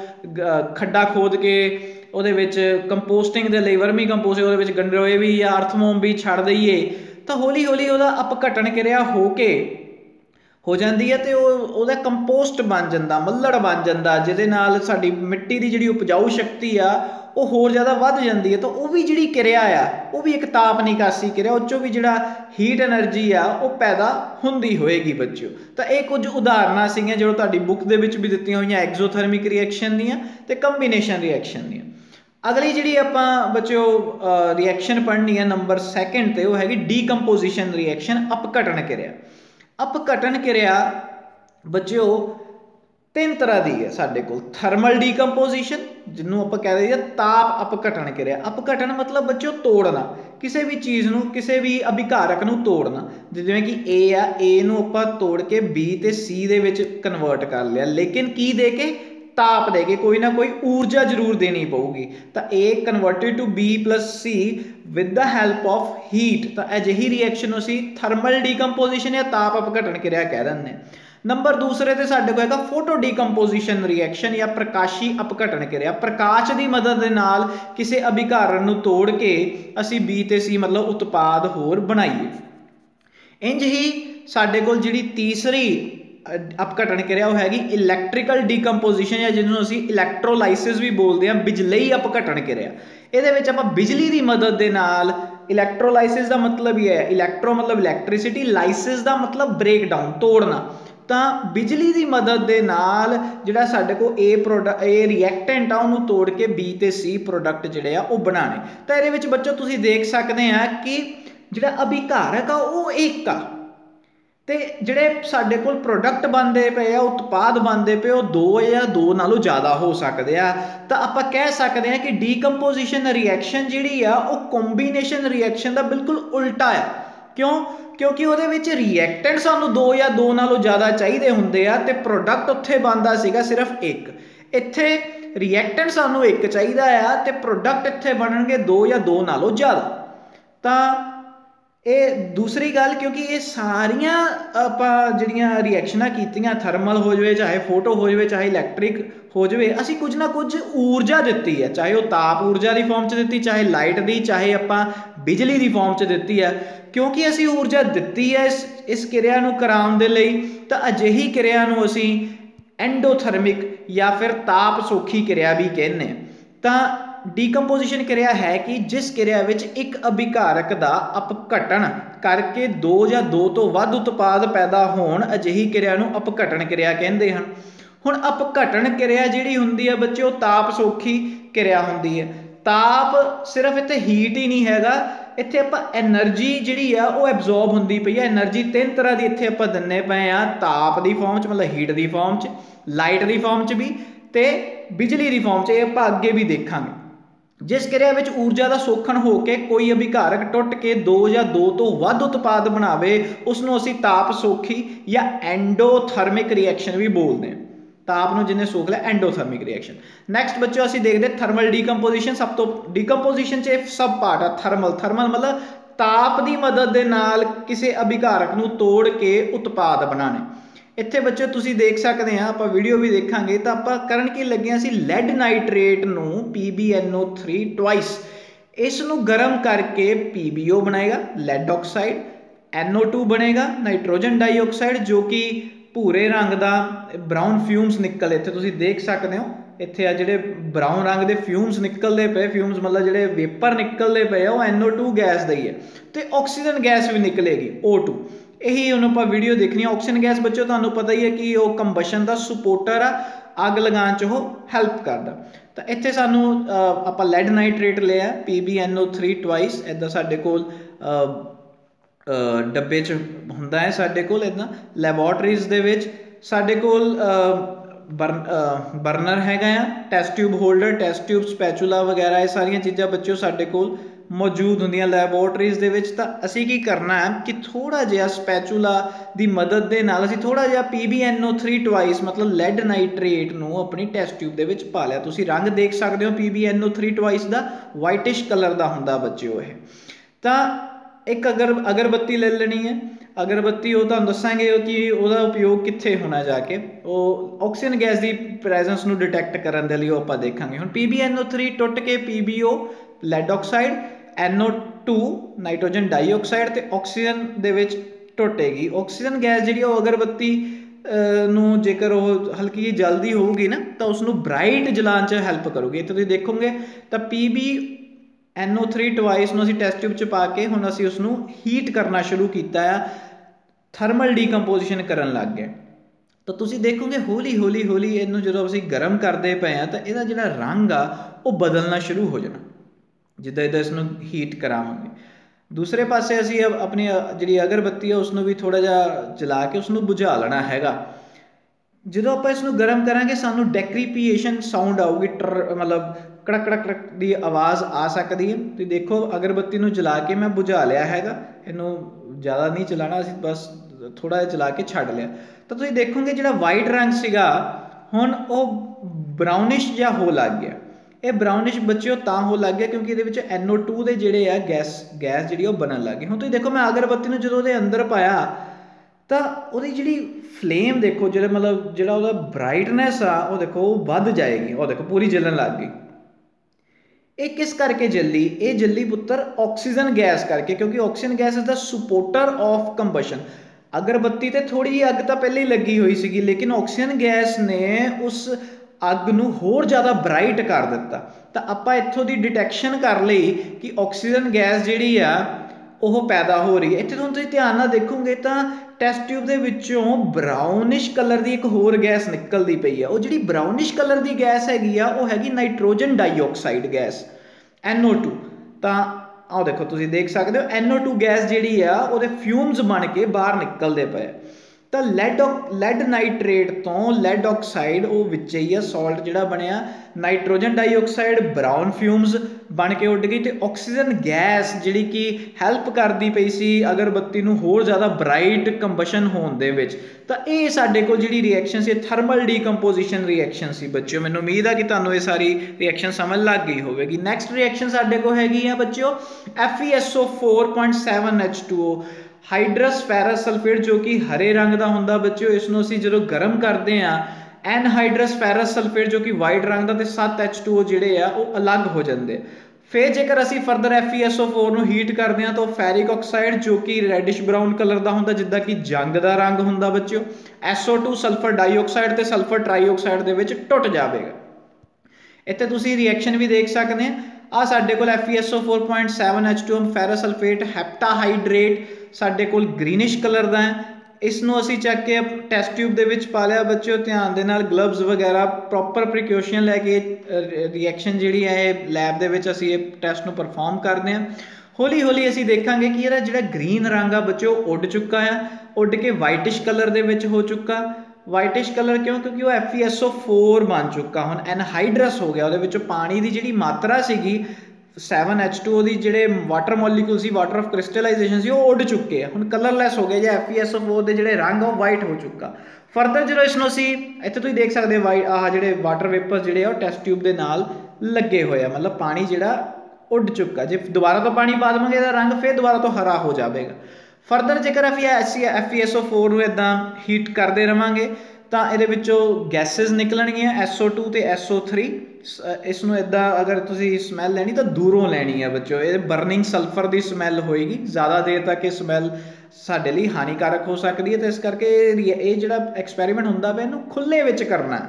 ਖੱਡਾ ਖੋਦ ਕੇ ਉਹਦੇ ਵਿੱਚ ਕੰਪੋਸਟਿੰਗ ਦੇ ਲਈ ਵਰਮੀ ਕੰਪੋਸਟ ਉਹਦੇ ਵਿੱਚ ਗੰਡੋਏ ਵੀ ਜਾਂ ਅਰਥਮੋਮ ਵੀ ਛੱਡ ਦਈਏ। ਤਾਂ ਹੌਲੀ ਹੌਲੀ ਉਹਦਾ ਅਪਘਟਨ ਕਿਰਿਆ ਹੋ ਕੇ ਹੋ ਜਾਂਦੀ ਹੈ ਤੇ ਉਹ ਉਹਦਾ ਕੰਪੋਸਟ ਬਣ ਜਾਂਦਾ, ਮੱਲੜ ਬਣ ਜਾਂਦਾ, ਜਿਹਦੇ ਨਾਲ ਸਾਡੀ ਮਿੱਟੀ ਦੀ ਜਿਹੜੀ ਉਪਜਾਊ ਸ਼ਕਤੀ ਆ, ਉਹ ਹੋਰ ਜ਼ਿਆਦਾ ਵੱਧ ਜਾਂਦੀ ਹੈ। ਤਾਂ ਉਹ ਵੀ ਜਿਹੜੀ ਕਿਰਿਆ ਆ, ਉਹ ਵੀ ਇੱਕ ਤਾਪ ਨਿਕਾਸੀ ਕਿਰਿਆ, ਉਹ ਚੋਂ ਵੀ ਜਿਹੜਾ ਹੀਟ એનર્ਜੀ ਆ, ਉਹ ਪੈਦਾ ਹੁੰਦੀ ਹੋਏਗੀ ਬੱਚਿਓ। ਤਾਂ ਇਹ ਕੁਝ ਉਦਾਹਰਨਾਂ ਸੀਗੀਆਂ ਜਿਹੜਾ ਤੁਹਾਡੀ ਬੁੱਕ ਦੇ ਵਿੱਚ ਵੀ ਦਿੱਤੀਆਂ ਹੋਈਆਂ ਐਗਜ਼ੋਥਰਮਿਕ ਰਿਐਕਸ਼ਨ ਦੀਆਂ ਤੇ ਕੰਬੀਨੇਸ਼ਨ ਰਿਐਕਸ਼ਨ ਦੀਆਂ। ਅਗਲੀ ਜਿਹੜੀ ਆਪਾਂ ਬੱਚਿਓ ਰਿਐਕਸ਼ਨ ਪੜ੍ਹਨੀ ਆ ਨੰਬਰ 2 ਤੇ, ਉਹ ਹੈਗੀ ਡੀਕੰਪੋਜੀਸ਼ਨ ਰਿਐਕਸ਼ਨ ਅਪਘਟਨ ਕਿਰਿਆ। ਅਪਘਟਨ ਕਿਰਿਆ, ਬੱਚਿਓ, ਤਿੰਨ ਤਰ੍ਹਾਂ ਦੀ ਹੈ ਸਾਡੇ ਕੋਲ। ਥਰਮਲ ਡੀਕੰਪੋਜੀਸ਼ਨ ਜਿਹਨੂੰ ਆਪਾਂ ਕਹਿ ਦਈਏ ਤਾਪ ਅਪਘਟਨ ਕਿਰਿਆ। ਅਪਘਟਨ ਮਤਲਬ ਬੱਚਿਓ ਤੋੜਨਾ, ਕਿਸੇ ਵੀ ਚੀਜ਼ ਨੂੰ, ਕਿਸੇ ਵੀ ਅਭਿਕਾਰਕ ਨੂੰ ਤੋੜਨਾ। ਜਿਵੇਂ ਕਿ A ਆ, A ਨੂੰ ਆਪਾਂ ਤੋੜ ਕੇ B ਤੇ C ਦੇ ਵਿੱਚ ਕਨਵਰਟ ਕਰ ਲਿਆ। ਲੇਕਿਨ ਕੀ ਦੇ ਕੇ? ਤਾਪ ਦੇ ਕੇ ਕੋਈ ਨਾ ਕੋਈ ਊਰਜਾ ਜ਼ਰੂਰ ਦੇਣੀ ਪਊਗੀ। ਤਾਂ A converted to B C with the help of heat ਤਾਂ ਅਜਿਹੀ ਰਿਐਕਸ਼ਨ ਨੂੰ ਅਸੀਂ ਥਰਮਲ ਡੀਕੰਪੋਜੀਸ਼ਨ ਜਾਂ ਤਾਪ ਅਪਘਟਨ ਕਿਰਿਆ ਕਹਿ ਦਿੰਦੇ ਨੰਬਰ ਦੂਸਰੇ ਤੇ ਸਾਡੇ ਕੋਲ ਹੈਗਾ ਫੋਟੋ ਡੀਕੰਪੋਜੀਸ਼ਨ ਰਿਐਕਸ਼ਨ ਜਾਂ ਪ੍ਰਕਾਸ਼ੀ ਅਪਘਟਨ ਕਿਰਿਆ। ਪ੍ਰਕਾਸ਼ ਦੀ ਮਦਦ ਦੇ ਨਾਲ ਕਿਸੇ ਅਭਿਕਾਰਨ ਨੂੰ ਤੋੜ ਕੇ ਅਸੀਂ B ਤੇ C ਮਤਲਬ ਉਤਪਾਦ ਹੋਰ ਬਣਾਈਏ। ਇੰਜ ਹੀ ਸਾਡੇ ਕੋਲ ਜਿਹੜੀ ਤੀਸਰੀ ਅਪਘਟਨ ਕਿਰਿਆ ਉਹ ਹੈਗੀ ਇਲੈਕਟ੍ਰੀਕਲ ਡੀਕੰਪੋਜੀਸ਼ਨ ਜਾਂ ਜਿਹਨੂੰ ਅਸੀਂ ਇਲੈਕਟ੍ਰੋਲਾਈਸਿਸ ਵੀ ਬੋਲਦੇ ਹਾਂ ਬਿਜਲਈ ਅਪਘਟਨ ਕਿਰਿਆ। ਇਹਦੇ ਵਿੱਚ ਆਪਾਂ ਬਿਜਲੀ ਦੀ ਮਦਦ ਦੇ ਨਾਲ ਇਲੈਕਟ੍ਰੋਲਾਈਸਿਸ ਦਾ ਮਤਲਬ ਹੀ ਹੈ ਇਲੈਕਟ੍ਰੋ ਮਤਲਬ ਇਲੈਕਟ੍ਰਿਸਿਟੀ ਲਾਈਸਿਸ ਦਾ ਮਤਲਬ ਬ੍ਰੇਕਡਾਊਨ ਤੋੜਨਾ। ਤਾਂ ਬਿਜਲੀ ਦੀ ਮਦਦ ਦੇ ਨਾਲ ਜਿਹੜਾ ਸਾਡੇ ਕੋਲ A ਪ੍ਰੋਡਕਟ A ਰਿਐਕਟੈਂਟ ਆ, ਉਹਨੂੰ ਤੋੜ ਕੇ B ਤੇ C ਪ੍ਰੋਡਕਟ ਜਿਹੜੇ ਆ, ਉਹ ਬਣਾਣੇ ਤਾਂ ਇਹਦੇ ਵਿੱਚ ਬੱਚੋ ਤੁਸੀਂ ਦੇਖ ਸਕਦੇ ਆ ਕਿ ਜਿਹੜਾ ਅਭਿਕਾਰਕ ਆ, ਉਹ ਇੱਕ ਆ। ਤੇ ਜਿਹੜੇ ਸਾਡੇ ਕੋਲ ਪ੍ਰੋਡਕਟ ਬਣਦੇ ਪਏ ਆ, ਉਤਪਾਦ ਬਣਦੇ ਪਏ, ਉਹ ਦੋ ਜਾਂ ਦੋ ਨਾਲੋਂ ਜ਼ਿਆਦਾ ਹੋ ਸਕਦੇ ਆ। ਤਾਂ ਆਪਾਂ ਕਹਿ ਸਕਦੇ ਆ ਕਿ ਡੀਕੰਪੋਜੀਸ਼ਨ ਰਿਐਕਸ਼ਨ ਜਿਹੜੀ ਆ, ਉਹ ਕੰਬੀਨੇਸ਼ਨ ਰਿਐਕਸ਼ਨ ਦਾ ਬਿਲਕੁਲ ਉਲਟਾ ਆ। ਕਿਉਂ? ਕਿਉਂਕਿ ਉਹਦੇ ਵਿੱਚ ਰਿਐਕਟੈਂਟ ਸਾਨੂੰ ਦੋ ਜਾਂ ਦੋ ਨਾਲੋਂ ਜ਼ਿਆਦਾ ਚਾਹੀਦੇ ਹੁੰਦੇ ਆ ਤੇ ਪ੍ਰੋਡਕਟ ਉੱਥੇ ਬਣਦਾ ਸੀਗਾ ਸਿਰਫ ਇੱਕ। ਇੱਥੇ ਰਿਐਕਟੈਂਟ ਸਾਨੂੰ ਇੱਕ ਚਾਹੀਦਾ ਆ ਤੇ ਪ੍ਰੋਡਕਟ ਇੱਥੇ ਬਣਨਗੇ ਦੋ ਜਾਂ ਦੋ ਨਾਲੋਂ ਜ਼ਿਆਦਾ। ਤਾਂ ਇਹ ਦੂਸਰੀ ਗੱਲ ਕਿਉਂਕਿ ਇਹ ਸਾਰੀਆਂ ਆਪਾਂ ਜਿਹੜੀਆਂ ਰਿਐਕਸ਼ਨਾਂ ਕੀਤੀਆਂ ਥਰਮਲ ਹੋ ਜਾਵੇ, ਚਾਹੇ ਫੋਟੋ ਹੋ ਜਾਵੇ, ਚਾਹੇ ਇਲੈਕਟ੍ਰਿਕ ਹੋ ਜਾਵੇ, ਅਸੀਂ ਕੁਝ ਨਾ ਕੁਝ ਊਰਜਾ ਦਿੱਤੀ ਹੈ, ਚਾਹੇ ਉਹ ਤਾਪ ਊਰਜਾ ਦੀ ਫਾਰਮ 'ਚ ਦਿੱਤੀ, ਚਾਹੇ ਲਾਈਟ ਦੀ, ਚਾਹੇ ਆਪਾਂ ਬਿਜਲੀ ਦੀ ਫਾਰਮ 'ਚ ਦਿੱਤੀ ਹੈ, ਕਿਉਂਕਿ ਅਸੀਂ ਊਰਜਾ ਦਿੱਤੀ ਹੈ ਇਸ ਇਸ ਕਿਰਿਆ ਨੂੰ ਕਰਾਉਣ ਦੇ ਲਈ, ਤਾਂ ਅਜਿਹੀ ਕਿਰਿਆ ਨੂੰ ਅਸੀਂ ਐਂਡੋਥਰਮਿਕ ਜਾਂ ਫਿਰ ਤਾਪ ਸੋਖੀ ਕਿਰਿਆ ਵੀ ਕਹਿੰਦੇ ਤਾਂ ਡੀਕੰਪੋਜੀਸ਼ਨ ਕਿਰਿਆ ਹੈ ਕਿ ਜਿਸ ਕਿਰਿਆ ਵਿੱਚ ਇੱਕ ਅਭਿਕਾਰਕ ਦਾ ਅਪਘਟਨ ਕਰਕੇ ਦੋ ਜਾਂ ਦੋ ਤੋਂ ਵੱਧ ਉਤਪਾਦ ਪੈਦਾ ਹੋਣ ਅਜਿਹੀ ਕਿਰਿਆ ਨੂੰ ਅਪਘਟਨ ਕਿਰਿਆ ਕਹਿੰਦੇ ਹਨ। ਹੁਣ ਅਪਘਟਨ ਕਿਰਿਆ ਜਿਹੜੀ ਹੁੰਦੀ ਹੈ ਬੱਚਿਓ, ਤਾਪ ਸੋਖੀ ਕਿਰਿਆ ਹੁੰਦੀ ਹੈ। ਤਾਪ ਸਿਰਫ ਇੱਥੇ ਹੀਟ ਹੀ ਨਹੀਂ ਹੈਗਾ, ਇੱਥੇ ਆਪਾਂ એનર્ਜੀ ਜਿਹੜੀ ਆ ਉਹ ਐਬਜ਼ੌਰਬ ਹੁੰਦੀ ਪਈ ਹੈ એનર્ਜੀ ਤਿੰਨ ਤਰ੍ਹਾਂ ਦੀ ਇੱਥੇ ਆਪਾਂ ਦਿੰਨੇ ਪਏ ਆ, ਤਾਪ ਦੀ ਫਾਰਮ 'ਚ ਮਤਲਬ ਹੀਟ ਦੀ ਫਾਰਮ 'ਚ ਲਾਈਟ ਦੀ ਫਾਰਮ 'ਚ ਵੀ ਤੇ ਬਿਜਲੀ ਦੀ ਫਾਰਮ 'ਚ, ਇਹ ਆਪਾਂ ਅੱਗੇ ਵੀ ਦੇਖਾਂਗੇ। ਜਿਸ ਕਿਰਿਆ ਵਿੱਚ ਊਰਜਾ ਦਾ ਸੋਖਣ ਹੋ ਕੇ ਕੋਈ ਅਭਿਕਾਰਕ ਟੁੱਟ ਕੇ ਦੋ ਜਾਂ ਦੋ ਤੋਂ ਵੱਧ ਉਤਪਾਦ ਬਣਾਵੇ ਉਸ ਨੂੰ ਅਸੀਂ ਤਾਪ ਸੋਖੀ ਜਾਂ ਐਂਡੋਥਰਮਿਕ ਰਿਐਕਸ਼ਨ ਵੀ ਬੋਲਦੇ ਹਾਂ। ਤਾਪ ਨੂੰ ਜਿਹਨੇ ਸੋਖ ਲਿਆ, ਐਂਡੋਥਰਮਿਕ ਰਿਐਕਸ਼ਨ ਨੈਕਸਟ ਬੱਚੋ ਅਸੀਂ ਦੇਖਦੇ ਥਰਮਲ ਡੀਕੰਪੋਜੀਸ਼ਨ ਸਭ ਤੋਂ ਡੀਕੰਪੋਜੀਸ਼ਨ 'ਚ ਇਹ ਸਭ ਪਾਰਟ ਆ ਥਰਮਲ ਥਰਮਲ ਮਤਲਬ ਤਾਪ ਦੀ ਮਦਦ ਦੇ ਨਾਲ ਕਿਸੇ ਅਭਿਕਾਰਕ ਨੂੰ ਤੋੜ ਕੇ ਉਤਪਾਦ ਬਣਾਣੇ ਇੱਥੇ ਬੱਚੇ ਤੁਸੀਂ ਦੇਖ ਸਕਦੇ ਆ ਆਪਾਂ ਵੀਡੀਓ ਵੀ ਦੇਖਾਂਗੇ, ਤਾਂ ਆਪਾਂ ਕਰਨ ਕੀ ਲੱਗੇ ਸੀ? ਲੈਡ ਨਾਈਟ੍ਰੇਟ ਨੂੰ PbNO3 ਟਵਾਈਸ ਇਸ ਨੂੰ ਗਰਮ ਕਰਕੇ PbO ਬਣਾਏਗਾ ਲੈਡ ਆਕਸਾਈਡ NO2 ਬਣੇਗਾ ਨਾਈਟ੍ਰੋਜਨ ਡਾਈਆਕਸਾਈਡ ਜੋ ਕਿ ਭੂਰੇ ਰੰਗ ਦਾ ਬ੍ਰਾਊਨ ਫਿਊਮਸ ਨਿਕਲ, ਇੱਥੇ ਤੁਸੀਂ ਦੇਖ ਸਕਦੇ ਹੋ, ਇੱਥੇ ਆ ਜਿਹੜੇ ਬ੍ਰਾਊਨ ਰੰਗ ਦੇ ਫਿਊਮਸ ਨਿਕਲਦੇ ਪਏ ਫਿਊਮਸ ਮਤਲਬ ਜਿਹੜੇ ਵੇਪਰ ਨਿਕਲਦੇ ਪਏ ਆ, ਉਹ NO2 ਗੈਸ ਦਾ ਹੀ ਹੈ। ਤੇ ਆਕਸੀਜਨ ਗੈਸ ਵੀ ਨਿਕਲੇਗੀ O2 ਇਹੀ ਹੁਣ ਆਪਾਂ ਵੀਡੀਓ ਦੇਖਣੀ ਹੈ ਆਕਸੀਜਨ ਗੈਸ ਬੱਚੋ ਤੁਹਾਨੂੰ ਪਤਾ ਹੀ ਹੈ ਕਿ ਉਹ ਕੰਬਸ਼ਨ ਦਾ ਸਪੋਰਟਰ ਆ। ਅੱਗ ਲਗਾਉਣ 'ਚ ਉਹ ਹੈਲਪ ਕਰਦਾ। ਤਾਂ ਇੱਥੇ ਸਾਨੂੰ ਆਪਾਂ ਲੈਡ ਨਾਈਟ੍ਰੇਟ ਲਿਆ PbNO3 ਟਵਾਈਸ ਇਦਾਂ ਸਾਡੇ ਕੋਲ ਡੱਬੇ 'ਚ ਹੁੰਦਾ ਹੈ ਸਾਡੇ ਕੋਲ ਇਦਾਂ ਲੈਬੋਰਟਰੀਜ਼ ਦੇ ਵਿੱਚ ਸਾਡੇ ਕੋਲ ਬਰਨਰ ਹੈਗਾ ਆ test tube holder test tube spatula ਵਗੈਰਾ, ਇਹ ਸਾਰੀਆਂ ਚੀਜ਼ਾਂ ਬੱਚਿਓ ਸਾਡੇ ਕੋਲ ਮੌਜੂਦ ਹੁੰਦੀਆਂ ਲੈਬੋਰਟਰੀਜ਼ ਦੇ ਵਿੱਚ, ਤਾਂ ਅਸੀਂ ਕੀ ਕਰਨਾ ਹੈ ਕਿ ਥੋੜਾ ਜਿਹਾ ਸਪੈਚੂਲਾ ਦੀ ਮਦਦ ਦੇ ਨਾਲ ਅਸੀਂ ਥੋੜਾ ਜਿਹਾ PbNO3 ਟਵਾਈਸ ਮਤਲਬ ਲੈਡ ਨਾਈਟ੍ਰੇਟ ਨੂੰ ਆਪਣੀ ਟੈਸਟ ਟਿਊਬ ਦੇ ਵਿੱਚ ਪਾ ਲਿਆ। ਤੁਸੀਂ ਰੰਗ ਦੇਖ ਸਕਦੇ ਹੋ PbNO3 ਟਵਾਈਸ ਦਾ ਵਾਈਟਿਸ਼ ਕਲਰ ਦਾ ਹੁੰਦਾ ਬੱਚਿਓ ਇਹ। ਤਾਂ ਇੱਕ ਅਗਰ, ਅਗਰਬੱਤੀ ਲੈ ਲੈਣੀ ਹੈ। ਅਗਰਬੱਤੀ, ਉਹ ਤੁਹਾਨੂੰ ਦੱਸਾਂਗੇ ਕਿ ਉਹਦਾ ਉਪਯੋਗ ਕਿੱਥੇ ਹੋਣਾ ਜਾ ਕੇ। ਉਹ ਆਕਸੀਜਨ ਗੈਸ ਦੀ ਪ੍ਰੈਜ਼ੈਂਸ ਨੂੰ ਡਿਟੈਕਟ ਕਰਨ ਦੇ ਲਈ ਉਹ ਆਪਾਂ ਦੇਖਾਂਗੇ। ਹੁਣ PbNO3 ਟੁੱਟ ਕੇ PbO lead oxide NO2 nitrogen dioxide ਤੇ ਆਕਸੀਜਨ ਦੇ ਵਿੱਚ ਟੁੱਟੇਗੀ। ਆਕਸੀਜਨ ਗੈਸ ਜਿਹੜੀ ਉਹ ਅਗਰਬੱਤੀ ਨੂੰ ਜੇਕਰ ਉਹ ਹਲਕੀ ਜਿਹੀ ਜਲਦੀ ਹੋਊਗੀ ਨਾ, ਤਾਂ ਉਸ ਨੂੰ ਬ੍ਰਾਈਟ ਜਲਾਉਣ 'ਚ ਹੈਲਪ ਕਰੂਗੀ। ਤੁਸੀਂ ਦੇਖੋਗੇ, ਤਾਂ PB NO3 ਟਵਾਈਸ ਨੂੰ ਅਸੀਂ ਟੈਸਟ ਟਿਊਬ 'ਚ ਪਾ ਕੇ ਹੁਣ ਅਸੀਂ ਉਸ ਨੂੰ ਹੀਟ ਕਰਨਾ ਸ਼ੁਰੂ ਕੀਤਾ ਆ। ਥਰਮਲ ਡੀਕੰਪੋਜੀਸ਼ਨ ਕਰਨ ਲੱਗ ਗਏ। ਤਾਂ ਤੁਸੀਂ ਦੇਖੋਗੇ, ਹੌਲੀ ਹੌਲੀ ਹੌਲੀ ਇਹਨੂੰ ਜਦੋਂ ਅਸੀਂ ਗਰਮ ਕਰਦੇ ਪਏ ਆ, ਤਾਂ ਇਹਦਾ ਜਿਹੜਾ ਰੰਗ ਆ, ਉਹ ਬਦਲਣਾ ਸ਼ੁਰੂ ਹੋ ਜਾਣਾ। ਜਿੱਦਾਂ ਜਿੱਦਾਂ ਇਸ ਨੂੰ ਹੀਟ ਕਰਾਵਾਂਗੇ। ਦੂਸਰੇ ਪਾਸੇ ਅਸੀਂ ਆਪਣੀ ਜਿਹੜੀ ਅਗਰਬੱਤੀ ਹੈ ਉਸ ਨੂੰ ਵੀ ਥੋੜਾ ਜਿਹਾ ਜਲਾ ਕੇ ਉਸ ਨੂੰ ਬੁਝਾ ਲੈਣਾ ਹੈਗਾ। ਜਦੋਂ ਆਪਾਂ ਇਸ ਨੂੰ ਗਰਮ ਕਰਾਂਗੇ, ਸਾਨੂੰ ਡੈਕਰੀਪੀਏਸ਼ਨ ਸਾਊਂਡ ਆਊਗੀ ਮਤਲਬ ਕੜਕ ਕੜਕ ਕੜਕ ਦੀ ਆਵਾਜ਼ ਆ ਸਕਦੀ ਹੈ। ਤੁਸੀਂ ਦੇਖੋ, ਅਗਰਬੱਤੀ ਨੂੰ ਜਲਾ ਕੇ ਮੈਂ ਬੁਝਾ ਲਿਆ ਹੈਗਾ। ਇਹਨੂੰ ਜ਼ਿਆਦਾ ਨਹੀਂ ਚਲਾਣਾ ਅਸੀਂ ਬਸ ਥੋੜਾ ਜਿਹਾ ਚਲਾ ਕੇ ਛੱਡ ਲਿਆ। ਤਾਂ ਤੁਸੀਂ ਦੇਖੋਗੇ ਜਿਹੜਾ ਵਾਈਟ ਰੰਗ ਸੀਗਾ, ਹੁਣ ਉਹ ਬ੍ਰਾਊਨਿਸ਼ ਜਿਹਾ ਹੋ ਲੱਗ ਗਿਆ। ਇਹ ਬ੍ਰਾਊਨਿਸ਼ ਬੱਚਿਓ ਤਾਂ ਹੋ ਲੱਗ ਗਿਆ ਕਿਉਂਕਿ ਇਹਦੇ ਵਿੱਚ NO2 ਦੇ ਜਿਹੜੇ ਆ ਗੈਸ ਗੈਸ ਜਿਹੜੀ ਉਹ ਬਣਨ ਲੱਗ ਗਈ। ਹੁਣ ਤੁਸੀਂ ਦੇਖੋ, ਮੈਂ ਅਗਰਬੱਤੀ ਨੂੰ ਜਦੋਂ ਉਹਦੇ ਅੰਦਰ ਪਾਇਆ, ਤਾਂ ਉਹਦੀ ਜਿਹੜੀ ਫਲੇਮ ਦੇਖੋ, ਜਿਹੜਾ ਮਤਲਬ ਜਿਹੜਾ ਉਹਦਾ ਬ੍ਰਾਈਟਨੈਸ ਆ, ਉਹ ਦੇਖੋ, ਉਹ ਵੱਧ ਜਾਏਗੀ। ਉਹ ਦੇਖੋ, ਪੂਰੀ ਜਲਣ ਲੱਗ ਗਈ। ਇਹ ਕਿਸ ਕਰਕੇ ਜੱਲੀ? ਇਹ ਜੱਲੀ ਪੁੱਤਰ ਆਕਸੀਜਨ ਗੈਸ ਕਰਕੇ, ਕਿਉਂਕਿ oxygen gas is the supporter of combustion ਅਗਰਬੱਤੀ ਤੇ ਥੋੜੀ ਜਿਹੀ ਅੱਗ ਤਾਂ ਪਹਿਲੇ ਹੀ ਲੱਗੀ ਹੋਈ ਸੀਗੀ, ਲੇਕਿਨ ਆਕਸੀਜਨ ਗੈਸ ਨੇ ਉਸ ਅੱਗ ਨੂੰ ਹੋਰ ਜ਼ਿਆਦਾ ਬ੍ਰਾਈਟ ਕਰ ਦਿੱਤਾ। ਤਾਂ ਆਪਾਂ ਇੱਥੋਂ ਦੀ ਡਿਟੈਕਸ਼ਨ ਕਰ ਲਈ ਕਿ ਆਕਸੀਜਨ ਗੈਸ ਜਿਹੜੀ ਆ, ਉਹ ਪੈਦਾ ਹੋ ਰਹੀ ਹੈ। ਇੱਥੇ ਤੁਹਾਨੂੰ ਤੁਸੀਂ ਧਿਆਨ ਨਾਲ ਦੇਖੋਗੇ ਤਾਂ ਟੈਸਟ ਟਿਊਬ ਦੇ ਵਿੱਚੋਂ ਬਰਾਊਨਿਸ਼ ਕਲਰ ਦੀ ਇੱਕ ਹੋਰ ਗੈਸ ਨਿਕਲਦੀ ਪਈ ਆ। ਉਹ ਜਿਹੜੀ ਬਰਾਊਨਿਸ਼ ਕਲਰ ਦੀ ਗੈਸ ਹੈਗੀ ਆ, ਉਹ ਹੈਗੀ ਨਾਈਟ੍ਰੋਜਨ ਡਾਈਆਕਸਾਈਡ ਗੈਸ NO2 ਤਾਂ ਆਓ ਦੇਖੋ, ਤੁਸੀਂ ਦੇਖ ਸਕਦੇ ਹੋ NO2 ਗੈਸ ਜਿਹੜੀ ਆ, ਉਹਦੇ ਫਿਊਮਸ ਬਣ ਕੇ ਬਾਹਰ ਨਿਕਲਦੇ ਪਏ ਤਾਂ ਲੈਡ ਲੈਡ ਨਾਈਟ੍ਰੇਟ ਤੋਂ ਲੈਡ ਆਕਸਾਈਡ ਉਹ ਵਿੱਚ ਹੀ ਆ ਸਾਲਟ ਜਿਹੜਾ ਬਣਿਆ ਨਾਈਟ੍ਰੋਜਨ ਡਾਈਆਕਸਾਈਡ ਬ੍ਰਾਊਨ ਫਿਊਮਸ ਬਣ ਕੇ ਉੱਡ ਗਈ ਤੇ ਆਕਸੀਜਨ ਗੈਸ ਜਿਹੜੀ ਕਿ ਹੈਲਪ ਕਰਦੀ ਪਈ ਸੀ ਅਗਰਬੱਤੀ ਨੂੰ ਹੋਰ ਜ਼ਿਆਦਾ ਬ੍ਰਾਈਟ ਕੰਬਸ਼ਨ ਹੋਣ ਦੇ ਵਿੱਚ। ਤਾਂ ਇਹ ਸਾਡੇ ਕੋਲ ਜਿਹੜੀ ਰਿਐਕਸ਼ਨ ਸੀ ਥਰਮਲ ਡੀਕੰਪੋਜੀਸ਼ਨ ਰਿਐਕਸ਼ਨ ਸੀ ਬੱਚਿਓ। ਮੈਨੂੰ ਉਮੀਦ ਆ ਕਿ ਤੁਹਾਨੂੰ ਇਹ ਸਾਰੀ ਰਿਐਕਸ਼ਨ ਸਮਝ ਲੱਗ ਗਈ ਹੋਵੇਗੀ। ਨੈਕਸਟ ਰਿਐਕਸ਼ਨ ਸਾਡੇ ਕੋਲ ਹੈਗੀ ਆ ਬੱਚਿਓ FeSO4.7H2O ਹਾਈਡਰਸ ਫੈਰਸ ਸਲਫੇਟ ਜੋ ਕਿ ਹਰੇ ਰੰਗ ਦਾ ਹੁੰਦਾ ਬੱਚਿਓ ਇਸ ਨੂੰ ਅਸੀਂ ਜਦੋਂ ਗਰਮ ਕਰਦੇ ਆ ਐਨਹਾਈਡਰਸ ਸਲਫੇਟ ਜੋ ਕਿ ਵਾਈਟ ਰੰਗ ਦਾ ਤੇ 7H2O ਜਿਹੜੇ ਆ, ਉਹ ਅਲੱਗ ਹੋ ਜਾਂਦੇ। ਫਿਰ ਜੇਕਰ ਅਸੀਂ ਫਰਦਰ FeSO4 ਨੂੰ ਹੀਟ ਕਰਦੇ ਆ ਤਾਂ ਫੈਰਿਕ ਆਕਸਾਈਡ ਜੋ ਕਿ ਰੈਡਿਸ਼ ਬ੍ਰਾਊਨ ਕਲਰ ਦਾ ਹੁੰਦਾ, ਜਿੱਦਾਂ ਕਿ ਜੰਗ ਦਾ ਰੰਗ ਹੁੰਦਾ ਬੱਚਿਓ SO2 ਸਲਫਰ ਡਾਈਆਕਸਾਈਡ ਤੇ ਸਲਫਰ ਟ੍ਰਾਈਆਕਸਾਈਡ ਦੇ ਵਿੱਚ ਟੁੱਟ ਜਾਵੇਗਾ। ਇੱਥੇ ਤੁਸੀਂ ਰਿਐਕਸ਼ਨ ਵੀ ਦੇਖ ਸਕਦੇ ਆ। ਆ ਸਾਡੇ ਕੋਲ FeSO4.7H2O ਫੈਰਸ ਸਲਫੇਟ ਹੈਪਟਾਹਾਈਡਰੇਟ ਸਾਡੇ ਕੋਲ ਗ੍ਰੀਨਿਸ਼ ਕਲਰ ਦਾ ਹੈ। ਇਸ ਨੂੰ ਅਸੀਂ ਚੱਕ ਕੇ ਟੈਸਟ ਟਿਊਬ ਦੇ ਵਿੱਚ ਪਾ ਲਿਆ ਬੱਚਿਓ, ਧਿਆਨ ਦੇ ਨਾਲ ਗਲਵਜ਼ ਵਗੈਰਾ ਪ੍ਰੋਪਰ ਪ੍ਰੀਕਾਸ਼ਨ ਲੈ ਕੇ ਰਿਐਕਸ਼ਨ ਜਿਹੜੀ ਹੈ ਇਹ ਲੈਬ ਦੇ ਵਿੱਚ ਅਸੀਂ ਇਹ ਟੈਸਟ ਨੂੰ ਪਰਫਾਰਮ ਕਰਦੇ ਹਾਂ। ਹੌਲੀ ਹੌਲੀ ਅਸੀਂ ਦੇਖਾਂਗੇ ਕਿ ਇਹਦਾ ਜਿਹੜਾ ਗ੍ਰੀਨ ਰੰਗ ਆ ਬੱਚਿਓ, ਉੱਡ ਚੁੱਕਾ ਆ ਉੱਡ ਕੇ ਵਾਈਟਿਸ਼ ਕਲਰ ਦੇ ਵਿੱਚ ਹੋ ਚੁੱਕਾ। ਵਾਈਟਿਸ਼ ਕਲਰ ਕਿਉਂ? ਕਿਉਂਕਿ ਉਹ FeSO4 ਬਣ ਚੁੱਕਾ। ਹੁਣ ਐਨਹਾਈਡਰਸ ਹੋ ਗਿਆ। ਉਹਦੇ ਵਿੱਚੋਂ ਪਾਣੀ ਦੀ ਜਿਹੜੀ ਮਾਤਰਾ ਸੀਗੀ 7H2O ਦੀ ਜਿਹੜੇ ਵਾਟਰ ਮੋਲੀਕਿਊਲ ਸੀ ਵਾਟਰ ਆਫ ਕ੍ਰਿਸਟਲਾਈਜੇਸ਼ਨ ਸੀ, ਉਹ ਉੱਡ ਚੁੱਕੇ ਆ। ਹੁਣ ਕਲਰਲੈਸ ਹੋ ਗਏ, ਜੇ FeSO4 ਦੇ ਜਿਹੜੇ ਰੰਗ ਉਹ ਵਾਈਟ ਹੋ ਚੁੱਕਾ। ਫਰਦਰ ਜਦੋਂ ਇਸਨੂੰ ਅਸੀਂ, ਇੱਥੇ ਤੁਸੀਂ ਦੇਖ ਸਕਦੇ ਵਾਈਟ ਆਹ ਜਿਹੜੇ ਵਾਟਰ ਵੇਪਰਸ ਜਿਹੜੇ ਆ, ਉਹ ਟੈਸਟ ਟਿਊਬ ਦੇ ਨਾਲ ਲੱਗੇ ਹੋਏ ਆ। ਮਤਲਬ ਪਾਣੀ ਜਿਹੜਾ ਉੱਡ ਚੁੱਕਾ। ਜੇ ਦੁਬਾਰਾ ਤੋਂ ਪਾਣੀ ਪਾ ਦਵਾਂਗੇ ਇਹਦਾ ਰੰਗ, ਫੇਰ ਦੁਬਾਰਾ ਤੋਂ ਹਰਾ ਹੋ ਜਾਵੇਗਾ। ਫਰਦਰ ਜੇਕਰ ਅਸੀਂ FeSO4 ਨੂੰ ਇਦਾਂ ਹੀਟ ਕਰਦੇ ਰਵਾਂਗੇ, ਤਾਂ ਇਹਦੇ ਵਿੱਚੋਂ ਗੈਸਸ ਨਿਕਲਣਗੀਆਂ SO2 ਤੇ SO3 ਇਸ ਨੂੰ ਇਦਾਂ ਅਗਰ ਤੁਸੀਂ ਸਮੈਲ ਲੈਣੀ ਤਾਂ ਦੂਰੋਂ ਲੈਣੀ ਹੈ ਬੱਚੋ ਇਹ ਬਰਨਿੰਗ ਸਲਫਰ ਦੀ ਸਮੈਲ ਹੋਏਗੀ। ਜ਼ਿਆਦਾ ਦੇਰ ਤੱਕ ਇਹ ਸਮੈਲ ਸਾਡੇ ਲਈ ਹਾਨੀਕਾਰਕ ਹੋ ਸਕਦੀ ਹੈ ਤੇ ਇਸ ਕਰਕੇ ਇਹ ਜਿਹੜਾ ਐਕਸਪੈਰੀਮੈਂਟ ਹੁੰਦਾ ਪਿਆ, ਇਹਨੂੰ ਖੁੱਲੇ ਵਿੱਚ ਕਰਨਾ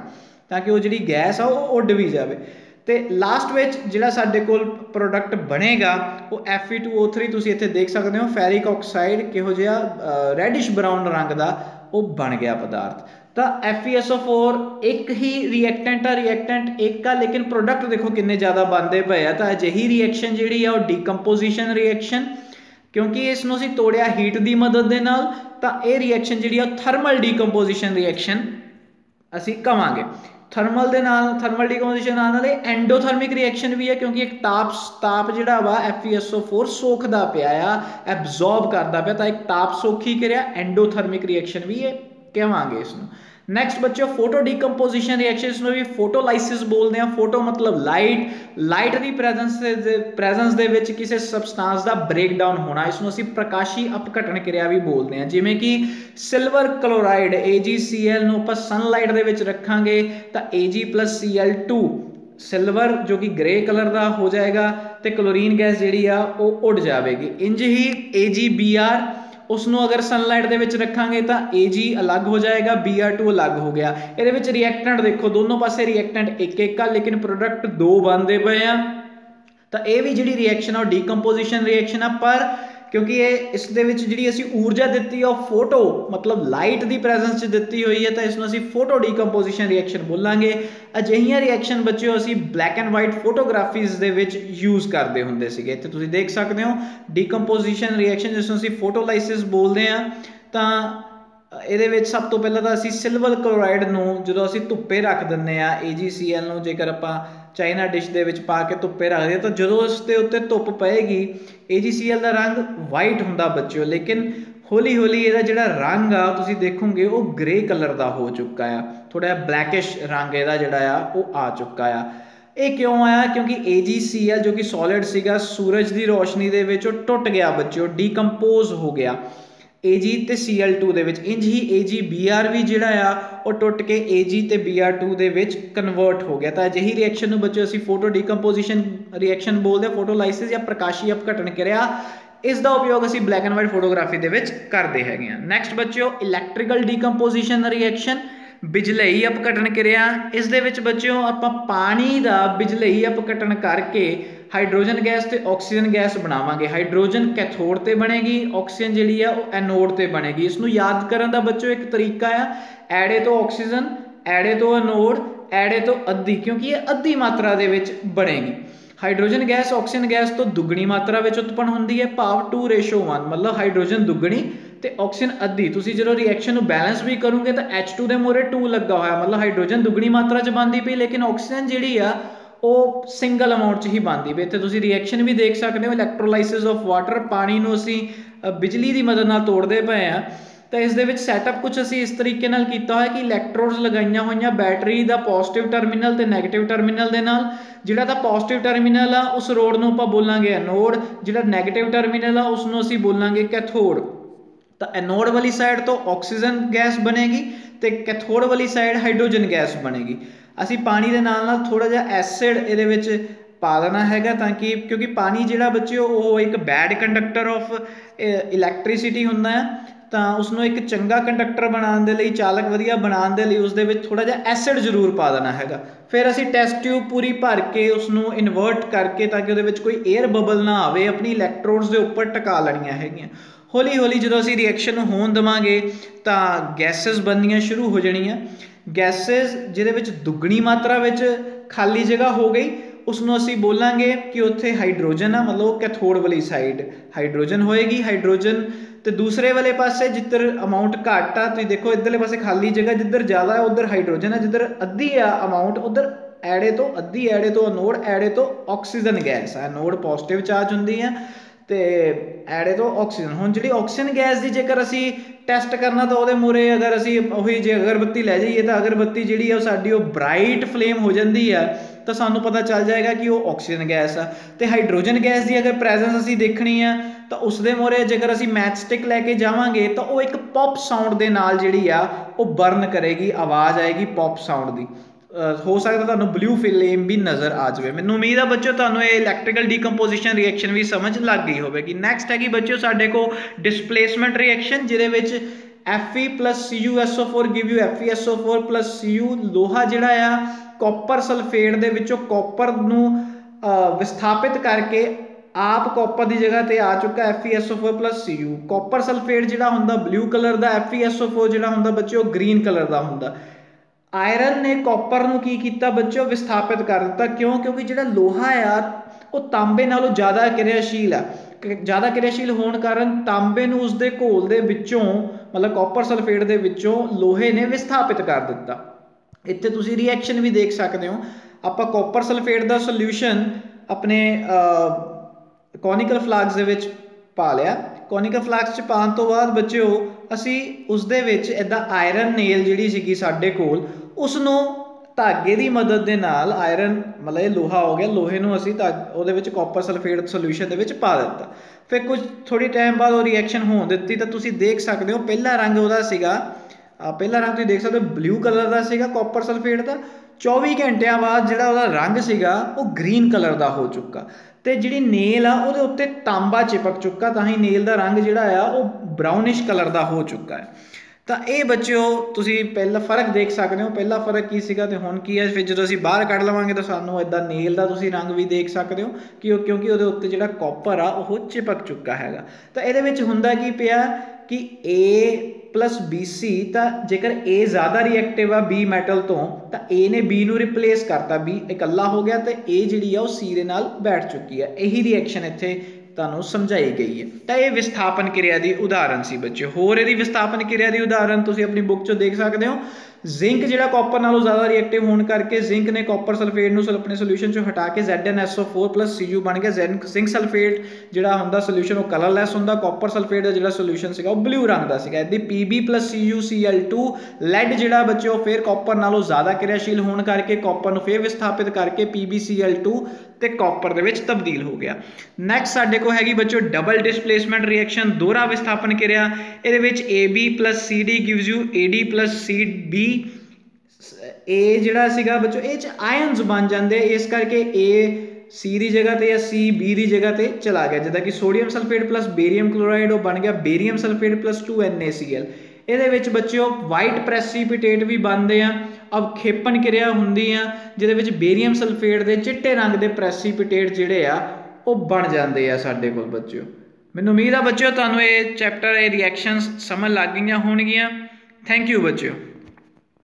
ਤਾਂ ਕਿ ਉਹ ਜਿਹੜੀ ਗੈਸ ਆ, ਉਹ ਉੱਡ ਵੀ ਜਾਵੇ। ਤੇ ਲਾਸਟ ਵਿੱਚ ਜਿਹੜਾ ਸਾਡੇ ਕੋਲ ਪ੍ਰੋਡਕਟ ਬਣੇਗਾ, ਉਹ Fe2O3 ਤੁਸੀਂ ਇੱਥੇ ਦੇਖ ਸਕਦੇ ਹੋ। ਫੈਰਿਕ ਆਕਸਾਈਡ ਕਿਹੋ ਜਿਹਾ ਰੈਡਿਸ਼ ਬਰਾਊਨ ਰੰਗ ਦਾ, ਉਹ ਬਣ ਗਿਆ ਪਦਾਰਥ। ਤਾਂ FeSO4 ਇੱਕ ਹੀ ਰਿਐਕਟੈਂਟ ਆ ਰਿਐਕਟੈਂਟ ਇੱਕ ਆ, ਲੇਕਿਨ ਪ੍ਰੋਡਕਟ ਦੇਖੋ ਕਿੰਨੇ ਜ਼ਿਆਦਾ ਬਣਦੇ ਪਏ ਆ। ਤਾਂ ਅਜਿਹੀ ਰਿਐਕਸ਼ਨ ਜਿਹੜੀ ਆ ਉਹ ਡੀਕੰਪੋਜੀਸ਼ਨ ਰਿਐਕਸ਼ਨ ਕਿਉਂਕਿ ਇਸ ਨੂੰ ਅਸੀਂ ਤੋੜਿਆ ਹੀਟ ਦੀ ਮਦਦ ਦੇ ਨਾਲ, ਤਾਂ ਇਹ ਰਿਐਕਸ਼ਨ ਜਿਹੜੀ ਆ ਥਰਮਲ ਡੀਕੰਪੋਜੀਸ਼ਨ ਰਿਐਕਸ਼ਨ ਅਸੀਂ ਕਵਾਂਗੇ। ਥਰਮਲ ਦੇ ਨਾਲ ਥਰਮਲ ਡੀਕੰਪੋਜੀਸ਼ਨ ਨਾਲ ਨਾਲ ਇਹ ਐਂਡੋਥਰਮਿਕ ਰਿਐਕਸ਼ਨ ਵੀ ਹੈ ਕਿਉਂਕਿ ਇੱਕ ਤਾਪ ਤਾਪ ਜਿਹੜਾ ਵਾ FeSO4 ਸੋਖਦਾ ਪਿਆ ਆ ਐਬਜ਼ੌਰਬ ਕਰਦਾ ਪਿਆ, ਤਾਂ ਇੱਕ ਤਾਪ ਸੋਖੀ ਕਰਿਆ ਐਂਡੋਥਰਮਿਕ ਰਿਐਕਸ਼ਨ ਵੀ ਇਹ ਕਹਾਂਗੇ ਇਸ ਨੂੰ ਨੈਕਸਟ ਬੱਚੋ ਫੋਟੋ ਡੀਕੰਪੋਜੀਸ਼ਨ ਰਿਐਕਸ਼ਨਸ ਨੂੰ ਵੀ ਫੋਟੋਲਾਈਸਿਸ ਬੋਲਦੇ ਆ ਫੋਟੋ ਮਤਲਬ ਲਾਈਟ ਲਾਈਟ ਦੀ ਪ੍ਰੈਜ਼ੈਂਸ ਦੇ ਪ੍ਰੈਜ਼ੈਂਸ ਦੇ ਵਿੱਚ ਕਿਸੇ ਸਬਸਟੈਂਸ ਦਾ ਬ੍ਰੇਕਡਾਊਨ ਹੋਣਾ। ਇਸ ਨੂੰ ਅਸੀਂ ਪ੍ਰਕਾਸ਼ੀ ਅਪਘਟਨ ਕਿਰਿਆ ਵੀ ਬੋਲਦੇ ਆ ਜਿਵੇਂ ਕਿ ਸਿਲਵਰ ਕਲੋਰਾਈਡ AgCl ਨੂੰ ਆਪਾਂ ਸਨਲਾਈਟ ਦੇ ਵਿੱਚ ਰੱਖਾਂਗੇ ਤਾਂ Ag+Cl2 ਸਿਲਵਰ ਜੋ ਕਿ ਗ੍ਰੇ ਕਲਰ ਦਾ ਹੋ ਜਾਏਗਾ ਤੇ ਕਲੋਰੀਨ ਗੈਸ ਜਿਹੜੀ ਆ, ਉਹ ਉੱਡ ਜਾਵੇਗੀ। ਇੰਜ ਹੀ AgBr ਉਸ ਨੂੰ ਅਗਰ ਸਨਲਾਈਟ ਦੇ ਵਿੱਚ ਰੱਖਾਂਗੇ ਤਾਂ Ag ਅਲੱਗ ਹੋ ਜਾਏਗਾ Br2 ਅਲੱਗ ਹੋ ਗਿਆ। ਇਹਦੇ ਵਿੱਚ ਰਿਐਕਟੈਂਟ ਦੇਖੋ, ਦੋਨੋਂ ਪਾਸੇ ਰਿਐਕਟੈਂਟ ਇੱਕ ਇੱਕ ਆ, ਲੇਕਿਨ ਪ੍ਰੋਡਕਟ ਦੋ ਬਣਦੇ ਪਏ ਆ। ਤਾਂ ਇਹ ਵੀ ਜਿਹੜੀ ਰਿਐਕਸ਼ਨ ਆ, ਉਹ ਡੀਕੰਪੋਜੀਸ਼ਨ ਰਿਐਕਸ਼ਨ ਆ, ਪਰ ਕਿਉਂਕਿ ਇਹ ਇਸ ਦੇ ਵਿੱਚ ਜਿਹੜੀ ਅਸੀਂ ਊਰਜਾ ਦਿੱਤੀ ਆ, ਉਹ ਫੋਟੋ ਮਤਲਬ ਲਾਈਟ ਦੀ ਪ੍ਰੈਜ਼ੈਂਸ 'ਚ ਦਿੱਤੀ ਹੋਈ ਹੈ, ਤਾਂ ਇਸ ਨੂੰ ਅਸੀਂ ਫੋਟੋ ਡੀਕੰਪੋਜੀਸ਼ਨ ਰਿਐਕਸ਼ਨ ਬੋਲਾਂਗੇ। ਅਜਿਹੀਆਂ ਰਿਐਕਸ਼ਨ ਬੱਚਿਓ, ਅਸੀਂ ਬਲੈਕ ਐਂਡ ਵਾਈਟ ਫੋਟੋਗ੍ਰਾਫੀਜ਼ ਦੇ ਵਿੱਚ ਯੂਜ਼ ਕਰਦੇ ਹੁੰਦੇ ਸੀਗੇ। ਇੱਥੇ ਤੁਸੀਂ ਦੇਖ ਸਕਦੇ ਹੋ ਡੀਕੰਪੋਜੀਸ਼ਨ ਰਿਐਕਸ਼ਨ ਜਿਸ ਨੂੰ ਅਸੀਂ ਫੋਟੋਲਾਈਸਿਸ ਬੋਲਦੇ ਆ ਤਾਂ ਇਹਦੇ ਵਿੱਚ ਸਭ ਤੋਂ ਪਹਿਲਾਂ ਤਾਂ ਅਸੀਂ ਸਿਲਵਰ ਕਲੋਰਾਈਡ ਨੂੰ ਜਦੋਂ ਅਸੀਂ ਧੁੱਪੇ ਰੱਖ ਦਿੰਨੇ ਆ AgCl ਨੂੰ, ਜੇਕਰ ਆਪਾਂ ਚਾਈਨਾ ਡਿਸ਼ ਦੇ ਵਿੱਚ ਪਾ ਕੇ ਧੁੱਪੇ ਰੱਖਦੇ ਤਾਂ ਜਦੋਂ ਉਸ ਦੇ ਉੱਤੇ ਧੁੱਪ ਪਏਗੀ AgCl ਦਾ ਰੰਗ ਵਾਈਟ ਹੁੰਦਾ ਬੱਚਿਓ, ਲੇਕਿਨ ਹੌਲੀ ਹੌਲੀ ਇਹਦਾ ਜਿਹੜਾ ਰੰਗ ਆ, ਤੁਸੀਂ ਦੇਖੋਗੇ ਉਹ ਗ੍ਰੇ ਕਲਰ ਦਾ ਹੋ ਚੁੱਕਾ ਆ। ਥੋੜਾ ਬਲੈਕਿਸ਼ ਰੰਗ ਇਹਦਾ ਜਿਹੜਾ ਆ, ਉਹ ਆ ਚੁੱਕਾ ਆ। ਇਹ ਕਿਉਂ ਆਇਆ ਕਿਉਂਕਿ AgCl ਜੋ ਕਿ ਸੋਲਿਡ ਸੀਗਾ, ਸੂਰਜ ਦੀ ਰੋਸ਼ਨੀ ਦੇ ਵਿੱਚ ਉਹ ਟੁੱਟ ਗਿਆ ਬੱਚਿਓ ਡੀਕੰਪੋਜ਼ ਹੋ ਗਿਆ। Ag ਤੇ Cl2 ਦੇ ਵਿੱਚ। ਇੰਜ ਹੀ AgBr ਵੀ ਜਿਹੜਾ ਆ, ਉਹ ਟੁੱਟ ਕੇ Ag ਤੇ Br2 ਦੇ ਵਿੱਚ ਕਨਵਰਟ ਹੋ ਗਿਆ। ਤਾਂ ਅਜਿਹੀ ਰਿਐਕਸ਼ਨ ਨੂੰ ਬੱਚਿਓ, ਅਸੀਂ ਫੋਟੋ ਡੀਕੰਪੋਜੀਸ਼ਨ ਰਿਐਕਸ਼ਨ ਬੋਲਦੇ ਫੋਟੋਲਾਈਸਿਸ ਜਾਂ ਪ੍ਰਕਾਸ਼ੀ ਅਪਘਟਨ ਕਿਰਿਆ। ਇਸ ਦਾ ਉਪਯੋਗ ਅਸੀਂ ਬਲੈਕ ਐਂਡ ਵਾਈਟ ਫੋਟੋਗ੍ਰਾਫੀ ਦੇ ਵਿੱਚ ਕਰਦੇ ਹੈਗੇ ਆ ਨੈਕਸਟ ਬੱਚਿਓ ਇਲੈਕਟ੍ਰੀਕਲ ਡੀਕੰਪੋਜੀਸ਼ਨ ਰਿਐਕਸ਼ਨ ਬਿਜਲਈ ਅਪਘਟਨ ਕਿਰਿਆ। ਇਸ ਦੇ ਵਿੱਚ ਬੱਚਿਓ, ਆਪਾਂ ਪਾਣੀ ਦਾ ਬਿਜਲਈ ਅਪਘਟਨ ਕਰਕੇ ਹਾਈਡਰੋਜਨ ਗੈਸ ਤੇ ਆਕਸੀਜਨ ਗੈਸ ਬਣਾਵਾਂਗੇ। ਹਾਈਡਰੋਜਨ ਕੈਥੋਡ ਤੇ ਬਣੇਗੀ, ਆਕਸੀਜਨ ਜਿਹੜੀ ਆ ਉਹ ਐਨੋਡ ਤੇ ਬਣੇਗੀ। ਇਸ ਨੂੰ ਯਾਦ ਕਰਨ ਦਾ ਬੱਚੋ ਇੱਕ ਤਰੀਕਾ ਆ, ਐੜੇ ਤੋਂ ਆਕਸੀਜਨ, ਐੜੇ ਤੋਂ ਐਨੋਡ, ਐੜੇ ਤੋਂ ਅੱਧੀ, ਕਿਉਂਕਿ ਇਹ ਅੱਧੀ ਮਾਤਰਾ ਦੇ ਵਿੱਚ ਬਣੇਗੀ। ਹਾਈਡਰੋਜਨ ਗੈਸ ਆਕਸੀਜਨ ਗੈਸ ਤੋਂ ਦੁੱਗਣੀ ਮਾਤਰਾ ਵਿੱਚ ਉਤਪਨ ਹੁੰਦੀ ਹੈ, ਭਾਵ 2:1 ਮਤਲਬ ਹਾਈਡਰੋਜਨ ਦੁੱਗਣੀ ਤੇ ਆਕਸੀਜਨ ਅੱਧੀ। ਤੁਸੀਂ ਜਦੋਂ ਰਿਐਕਸ਼ਨ ਨੂੰ ਬੈਲੈਂਸ ਵੀ ਕਰੋਗੇ ਤਾਂ H2 ਦੇ ਮੋਰੇ 2 ਲੱਗਾ ਹੋਇਆ, ਮਤਲਬ ਹਾਈਡਰੋਜਨ ਦੁੱਗਣੀ ਮਾਤਰਾ 'ਚ ਬਣਦੀ ਪਈ, ਲੇਕਿਨ ਆਕਸੀਜਨ ਜਿਹੜੀ ਆ ਉਹ ਸਿੰਗਲ ਅਮਾਉਂਟ 'ਚ ਹੀ ਬਣਦੀ ਵੀ ਇੱਥੇ ਤੁਸੀਂ ਰਿਐਕਸ਼ਨ ਵੀ ਦੇਖ ਸਕਦੇ ਹੋ ਇਲੈਕਟ੍ਰੋਲਾਈਸਿਸ ਆਫ ਵਾਟਰ ਪਾਣੀ ਨੂੰ ਅਸੀਂ ਬਿਜਲੀ ਦੀ ਮਦਦ ਨਾਲ ਤੋੜਦੇ ਪਏ ਆ ਤਾਂ ਇਸ ਦੇ ਵਿੱਚ ਸੈਟਅਪ ਕੁਝ ਅਸੀਂ ਇਸ ਤਰੀਕੇ ਨਾਲ ਕੀਤਾ ਹੋਇਆ ਕਿ ਇਲੈਕਟ੍ਰੋਡਸ ਲਗਾਈਆਂ ਹੋਈਆਂ ਬੈਟਰੀ ਦਾ ਪੋਜ਼ਿਟਿਵ ਟਰਮੀਨਲ ਤੇ 네ਗੇਟਿਵ ਟਰਮੀਨਲ ਦੇ ਨਾਲ। ਜਿਹੜਾ ਤਾਂ ਪੋਜ਼ਿਟਿਵ ਟਰਮੀਨਲ ਆ, ਉਸ ਰੋਡ ਨੂੰ ਆਪਾਂ ਬੋਲਾਂਗੇ ਐਨੋਡ ਜਿਹੜਾ 네ਗੇਟਿਵ ਟਰਮੀਨਲ ਆ ਉਸ ਨੂੰ ਅਸੀਂ ਬੋਲਾਂਗੇ ਕੈਥੋਡ ਤਾਂ ਐਨੋਡ ਵਾਲੀ ਸਾਈਡ ਤੋਂ ਆਕਸੀਜਨ ਗੈਸ ਬਣੇਗੀ ਤੇ ਕੈਥੋਡ ਵਾਲੀ ਸਾਈਡ ਹਾਈਡਰੋਜਨ ਗੈਸ ਬਣੇਗੀ। ਅਸੀਂ ਪਾਣੀ ਦੇ ਨਾਲ ਨਾਲ ਥੋੜਾ ਜਿਹਾ ਐਸਿਡ ਇਹਦੇ ਵਿੱਚ ਪਾ ਦੇਣਾ ਹੈਗਾ ਤਾਂ ਕਿ ਕਿਉਂਕਿ ਪਾਣੀ ਜਿਹੜਾ ਬੱਚਿਓ, ਉਹ ਇੱਕ ਬੈਡ ਕੰਡਕਟਰ ਆਫ ਇਲੈਕਟ੍ਰਿਸਿਟੀ ਹੁੰਦਾ ਹੈ। ਤਾਂ ਉਸ ਨੂੰ ਇੱਕ ਚੰਗਾ ਕੰਡਕਟਰ ਬਣਾਉਣ ਦੇ ਲਈ, ਚਾਲਕ ਵਧੀਆ ਬਣਾਉਣ ਦੇ ਲਈ ਉਸ ਦੇ ਵਿੱਚ ਥੋੜਾ ਜਿਹਾ ਐਸਿਡ ਜ਼ਰੂਰ ਪਾ ਦੇਣਾ ਹੈਗਾ। ਫਿਰ ਅਸੀਂ ਟੈਸਟ ਟਿਊਬ ਪੂਰੀ ਭਰ ਕੇ ਉਸ ਨੂੰ ਇਨਵਰਟ ਕਰਕੇ ਤਾਂ ਕਿ ਉਹਦੇ ਵਿੱਚ ਕੋਈ 에ਅਰ ਬਬਲ ਨਾ ਆਵੇ, ਆਪਣੀ ਇਲੈਕਟ੍ਰੋਡਸ ਦੇ ਉੱਪਰ ਟਿਕਾ ਲੈਣੀਆਂ ਹੈਗੀਆਂ। ਹੌਲੀ ਹੌਲੀ ਜਦੋਂ ਅਸੀਂ ਰਿਐਕਸ਼ਨ ਹੋਣ ਦਵਾਂਗੇ ਤਾਂ ਗੈਸਸ ਬਣਨੀਆਂ ਸ਼ੁਰੂ ਹੋ ਜਾਣੀਆਂ। ਗੈਸਸ ਜਿਹਦੇ ਵਿੱਚ ਦੁੱਗਣੀ ਮਾਤਰਾ ਵਿੱਚ ਖਾਲੀ ਜਗ੍ਹਾ ਹੋ ਗਈ ਉਸ ਨੂੰ ਅਸੀਂ ਬੋਲਾਂਗੇ ਕਿ ਉੱਥੇ ਹਾਈਡਰੋਜਨ ਆ, ਮਤਲਬ ਕੈਥੋਡ ਵਾਲੀ ਸਾਈਡ ਹਾਈਡਰੋਜਨ ਹੋਏਗੀ, ਹਾਈਡਰੋਜਨ। ਤੇ ਦੂਸਰੇ ਵਾਲੇ ਪਾਸੇ ਜਿੱਧਰ ਅਮਾਉਂਟ ਘੱਟ ਆ, ਤੁਸੀਂ ਦੇਖੋ ਇੱਧਰਲੇ ਪਾਸੇ ਖਾਲੀ ਜਗ੍ਹਾ, ਜਿੱਧਰ ਜ਼ਿਆਦਾ ਹੈ ਉਧਰ ਹਾਈਡਰੋਜਨ ਆ, ਜਿੱਧਰ ਅੱਧੀ ਆ ਅਮਾਉਂਟ ਉਧਰ ਐੜੇ ਤੋਂ ਅੱਧੀ, ਐੜੇ ਤੋਂ ਨੋਡ ਐੜੇ ਤੋਂ ਆਕਸੀਜਨ ਗੈਸ ਆ। ਨੋਡ ਪੋਜ਼ਿਟਿਵ ਚਾਰਜ ਹੁੰਦੀ ਆ ਤੇ ਐੜੇ ਤੋਂ ਆਕਸੀਜਨ ਹੁਣ ਜਿਹੜੀ ਆਕਸੀਜਨ ਗੈਸ ਦੀ ਜੇਕਰ ਅਸੀਂ ਟੈਸਟ ਕਰਨਾ ਤਾਂ ਉਹਦੇ ਮੂਰੇ ਅਗਰ ਅਸੀਂ ਉਹੀ ਜੇ ਅਗਰਬੱਤੀ ਲੈ ਜਾਈਏ ਤਾਂ ਅਗਰਬੱਤੀ ਜਿਹੜੀ ਆ ਉਹ ਸਾਡੀ ਉਹ ਬ੍ਰਾਈਟ ਫਲੇਮ ਹੋ ਜਾਂਦੀ ਆ, ਤਾਂ ਸਾਨੂੰ ਪਤਾ ਚੱਲ ਜਾਏਗਾ ਕਿ ਉਹ ਆਕਸੀਜਨ ਗੈਸ ਆ। ਤੇ ਹਾਈਡਰੋਜਨ ਗੈਸ ਦੀ ਅਗਰ ਪ੍ਰੈਜ਼ੈਂਸ ਅਸੀਂ ਦੇਖਣੀ ਆ, ਤਾਂ ਉਸ ਦੇ ਮੋਰੇ ਜੇਕਰ ਅਸੀਂ ਮੈਚ ਸਟਿਕ ਲੈ ਕੇ ਜਾਵਾਂਗੇ, ਤਾਂ ਉਹ ਇੱਕ ਪੌਪ ਸਾਊਂਡ ਦੇ ਨਾਲ ਜਿਹੜੀ ਆ, ਉਹ ਬਰਨ ਕਰੇਗੀ, ਆਵਾਜ਼ ਆਏਗੀ ਪੌਪ ਸਾਊਂਡ ਦੀ। ਹੋ ਸਕਦਾ ਤੁਹਾਨੂੰ ਬਲੂ ਫਲੇਮ ਵੀ ਨਜ਼ਰ ਆ ਜਾਵੇ। ਮੈਨੂੰ ਉਮੀਦ ਆ ਬੱਚਿਓ ਤੁਹਾਨੂੰ ਇਹ ਇਲੈਕਟ੍ਰੀਕਲ ਡੀਕੰਪੋਜੀਸ਼ਨ ਰਿਐਕਸ਼ਨ ਵੀ ਸਮਝ ਲੱਗ ਗਈ ਹੋਵੇਗੀ। ਨੈਕਸਟ ਹੈ ਕਿ ਬੱਚਿਓ ਸਾਡੇ ਕੋ ਡਿਸਪਲੇਸਮੈਂਟ ਰਿਐਕਸ਼ਨ ਜਿਹਦੇ ਵਿੱਚ Fe CuSO4 give you FeSO4 Cu ਲੋਹਾ ਜਿਹੜਾ ਆ ਕਾਪਰ ਸਲਫੇਟ ਦੇ ਵਿੱਚੋਂ ਕਾਪਰ ਨੂੰ ਵਿਸਥਾਪਿਤ ਕਰਕੇ ਆਪ ਕਾਪਰ ਦੀ ਜਗ੍ਹਾ ਤੇ ਆ ਚੁੱਕਾ FeSO4 Cu ਕਾਪਰ ਸਲਫੇਟ ਜਿਹੜਾ ਹੁੰਦਾ ਬਲੂ ਕਲਰ ਦਾ FeSO4 ਜਿਹੜਾ ਹੁੰਦਾ ਬੱਚਿਓ ਗ੍ਰੀਨ ਕਲਰ ਦਾ ਹੁੰਦਾ। ਆਇਰਨ ਨੇ ਕਾਪਰ ਨੂੰ ਕੀ ਕੀਤਾ ਬੱਚਿਓ? ਵਿਸਥਾਪਿਤ ਕਰ ਦਿੱਤਾ। ਕਿਉਂ? ਕਿਉਂਕਿ ਜਿਹੜਾ ਲੋਹਾ ਆ, ਉਹ ਤਾਂਬੇ ਨਾਲੋਂ ਜ਼ਿਆਦਾ ਕਿਰਿਆਸ਼ੀਲ ਆ। ਜ਼ਿਆਦਾ ਕਿਰਿਆਸ਼ੀਲ ਹੋਣ ਕਾਰਨ ਤਾਂਬੇ ਨੂੰ ਉਸਦੇ ਘੋਲ ਦੇ ਵਿੱਚੋਂ, ਮਤਲਬ ਕਾਪਰ ਸਲਫੇਟ ਦੇ ਵਿੱਚੋਂ ਲੋਹੇ ਨੇ ਵਿਸਥਾਪਿਤ ਕਰ ਦਿੱਤਾ। ਇੱਥੇ ਤੁਸੀਂ ਰਿਐਕਸ਼ਨ ਵੀ ਦੇਖ ਸਕਦੇ ਹੋ। ਆਪਾਂ ਕਾਪਰ ਸਲਫੇਟ ਦਾ ਸੋਲੂਸ਼ਨ ਆਪਣੇ ਕੋਨਿਕਲ ਫਲਾਕਸ ਦੇ ਵਿੱਚ ਪਾ ਲਿਆ। ਕੋਨਿਕਲ ਫਲਾਕਸ ਚ ਪਾਉਣ ਤੋਂ ਬਾਅਦ ਬੱਚਿਓ, ਅਸੀਂ ਉਸ ਦੇ ਵਿੱਚ ਇਦਾਂ ਆਇਰਨ ਨੇਲ ਜਿਹੜੀ ਸੀਗੀ ਸਾਡੇ ਕੋਲ ਉਸ ਨੂੰ ਧਾਗੇ ਦੀ ਮਦਦ ਦੇ ਨਾਲ ਆਇਰਨ ਮਤਲਬ ਇਹ ਲੋਹਾ ਹੋ ਗਿਆ, ਲੋਹੇ ਨੂੰ ਅਸੀਂ ਧਾ ਉਹਦੇ ਵਿੱਚ ਕਾਪਰ ਸਲਫੇਟ ਸੋਲੂਸ਼ਨ ਦੇ ਵਿੱਚ ਪਾ ਦਿੱਤਾ। ਫਿਰ ਕੁਝ ਥੋੜੀ ਟਾਈਮ ਬਾਅਦ ਉਹ ਰਿਐਕਸ਼ਨ ਹੋਣ ਦਿੱਤੀ ਤਾਂ ਤੁਸੀਂ ਦੇਖ ਸਕਦੇ ਹੋ, ਪਹਿਲਾ ਰੰਗ ਉਹਦਾ ਸੀਗਾ ਪਹਿਲਾ ਰੰਗ ਤੁਸੀਂ ਦੇਖ ਸਕਦੇ ਹੋ ਬਲੂ ਕਲਰ ਦਾ ਸੀਗਾ ਕਾਪਰ ਸਲਫੇਟ ਦਾ। 24 ਘੰਟਿਆਂ ਬਾਅਦ ਜਿਹੜਾ ਉਹਦਾ ਰੰਗ ਸੀਗਾ, ਉਹ ਗ੍ਰੀਨ ਕਲਰ ਦਾ ਹੋ ਚੁੱਕਾ। ਤੇ ਜਿਹੜੀ ਨੇਲ ਆ, ਉਹਦੇ ਉੱਤੇ ਤਾਂਬਾ ਚਿਪਕ ਚੁੱਕਾ, ਤਾਂ ਹੀ ਨੇਲ ਦਾ ਰੰਗ ਜਿਹੜਾ ਆ, ਉਹ ਬ੍ਰਾਊਨਿਸ਼ ਕਲਰ ਦਾ ਹੋ ਚੁੱਕਾ ਹੈ। ਤਾਂ ਇਹ ਬੱਚਿਓ, ਤੁਸੀਂ ਪਹਿਲਾ ਫ਼ਰਕ ਦੇਖ ਸਕਦੇ ਹੋ, ਪਹਿਲਾ ਫ਼ਰਕ ਕੀ ਸੀਗਾ ਤੇ ਹੁਣ ਕੀ ਹੈ? ਫਿਰ ਜਦੋਂ ਅਸੀਂ ਬਾਹਰ ਕੱਢ ਲਵਾਂਗੇ ਤਾਂ ਸਾਨੂੰ ਇਦਾਂ ਨੇਲ ਦਾ ਤੁਸੀਂ ਰੰਗ ਵੀ ਦੇਖ ਸਕਦੇ ਹੋ ਕਿ ਉਹ ਕਿਉਂਕਿ ਉਹਦੇ ਉੱਤੇ ਜਿਹੜਾ ਕਾਪਰ ਆ, ਉਹ ਚਿਪਕ ਚੁੱਕਾ ਹੈਗਾ। ਤਾਂ ਇਹਦੇ ਵਿੱਚ ਹੁੰਦਾ ਕੀ ਪਿਆ ਕਿ A BC ਤਾਂ ਜੇਕਰ A ਜ਼ਿਆਦਾ ਰਿਐਕਟਿਵ ਆ B ਮੈਟਲ ਤੋਂ, ਤਾਂ A ਨੇ B ਨੂੰ ਰਿਪਲੇਸ ਕਰਤਾ, B ਇਕੱਲਾ ਹੋ ਗਿਆ ਤੇ A ਜਿਹੜੀ ਆ ਉਹ C ਦੇ ਨਾਲ ਬੈਠ ਚੁੱਕੀ ਹੈ ਇਹੀ ਰਿਐਕਸ਼ਨ ਇੱਥੇ ਤੁਹਾਨੂੰ ਸਮਝਾਈ ਗਈ ਹੈ। ਤਾਂ ਇਹ ਵਿਸਥਾਪਨ ਕਿਰਿਆ ਦੀ ਉਦਾਹਰਨ ਸੀ ਬੱਚੇ ਹੋਰ ਇਹਦੀ ਵਿਸਥਾਪਨ ਕਿਰਿਆ ਦੀ ਉਦਾਹਰਨ ਤੁਸੀਂ ਆਪਣੀ ਬੁੱਕ 'ਚੋਂ ਦੇਖ ਸਕਦੇ ਹੋ। ਜ਼ਿੰਕ ਜਿਹੜਾ ਕਾਪਰ ਨਾਲੋਂ ਜ਼ਿਆਦਾ ਰਿਐਕਟਿਵ ਹੋਣ ਕਰਕੇ ਜ਼ਿੰਕ ਨੇ ਕਾਪਰ ਸਲਫੇਟ ਨੂੰ ਆਪਣੇ ਸੋਲੂਸ਼ਨ ਚੋਂ ਹਟਾ ਕੇ ZnSO4 Cu ਬਣ ਗਿਆ। ਜ਼ਿੰਕ ਸਲਫੇਟ ਜਿਹੜਾ ਹੁੰਦਾ ਸੋਲੂਸ਼ਨ ਉਹ ਕਲਰਲੈਸ ਹੁੰਦਾ। ਕਾਪਰ ਸਲਫੇਟ ਦਾ ਜਿਹੜਾ ਸੋਲੂਸ਼ਨ ਸੀਗਾ ਉਹ ਬਲੂ ਰੰਗ ਦਾ ਸੀਗਾ। ਇਹਦੀ Pb CuCl2 ਲੈਡ ਜਿਹੜਾ ਬੱਚਿਓ ਫਿਰ ਕਾਪਰ ਨਾਲੋਂ ਜ਼ਿਆਦਾ ਕਿਰਿਆਸ਼ੀਲ ਹੋਣ ਕਰਕੇ ਕਾਪਰ ਨੂੰ ਫਿਰ ਵਿਸਥਾਪਿਤ ਕਰਕੇ PbCl2 ਤੇ ਕਾਪਰ ਦੇ ਵਿੱਚ ਤਬਦੀਲ ਹੋ ਗਿਆ। ਨੈਕਸਟ ਸਾਡੇ ਕੋਲ ਹੈਗੀ ਬੱਚਿਓ ਡਬਲ ਡਿਸਪਲੇਸਮੈਂਟ ਰਿਐਕਸ਼ਨ ਦੋਹਰਾ ਵਿਸਥਾਪਨ ਕਿਰਿਆ। ਇਹਦੇ ਵਿੱਚ AB CD gives you AD CB A ਜਿਹੜਾ ਸੀਗਾ ਬੱਚੋ ਇਹ ਚ ਆਇਨਸ ਬਣ ਜਾਂਦੇ, ਇਸ ਕਰਕੇ A C ਦੀ ਜਗ੍ਹਾ ਤੇ ਜਾਂ C, B ਦੀ ਜਗ੍ਹਾ ਤੇ ਚਲਾ ਗਿਆ। ਜਿੱਦਾਂ ਕਿ sodium sulphate plus barium chloride ਉਹ ਬਣ ਗਿਆ ਬੇਰੀਅਮ ਸਲਫੇਟ ਪਲੱਸ 2NaCl ਇਹਦੇ ਵਿੱਚ ਬੱਚਿਓ ਵਾਈਟ ਪ੍ਰੈਸੀਪੀਟੇਟ ਵੀ ਬਣਦੇ ਆ, ਅਵਖੇਪਣ ਕਿਰਿਆ ਹੁੰਦੀ ਆ, ਜਿਹਦੇ ਵਿੱਚ ਬੇਰੀਅਮ ਸਲਫੇਟ ਦੇ ਚਿੱਟੇ ਰੰਗ ਦੇ ਪ੍ਰੈਸੀਪੀਟੇਟ ਜਿਹੜੇ ਆ, ਉਹ ਬਣ ਜਾਂਦੇ ਆ ਸਾਡੇ ਕੋਲ ਬੱਚਿਓ। ਮੈਨੂੰ ਉਮੀਦ ਆ ਬੱਚਿਓ, ਤੁਹਾਨੂੰ ਇਹ ਚੈਪਟਰ ਇਹ ਰਿਐਕਸ਼ਨਸ ਸਮਝ ਲੱਗ ਗਈਆਂ ਹੋਣਗੀਆਂ। ਥੈਂਕ ਯੂ ਬੱਚਿਓ।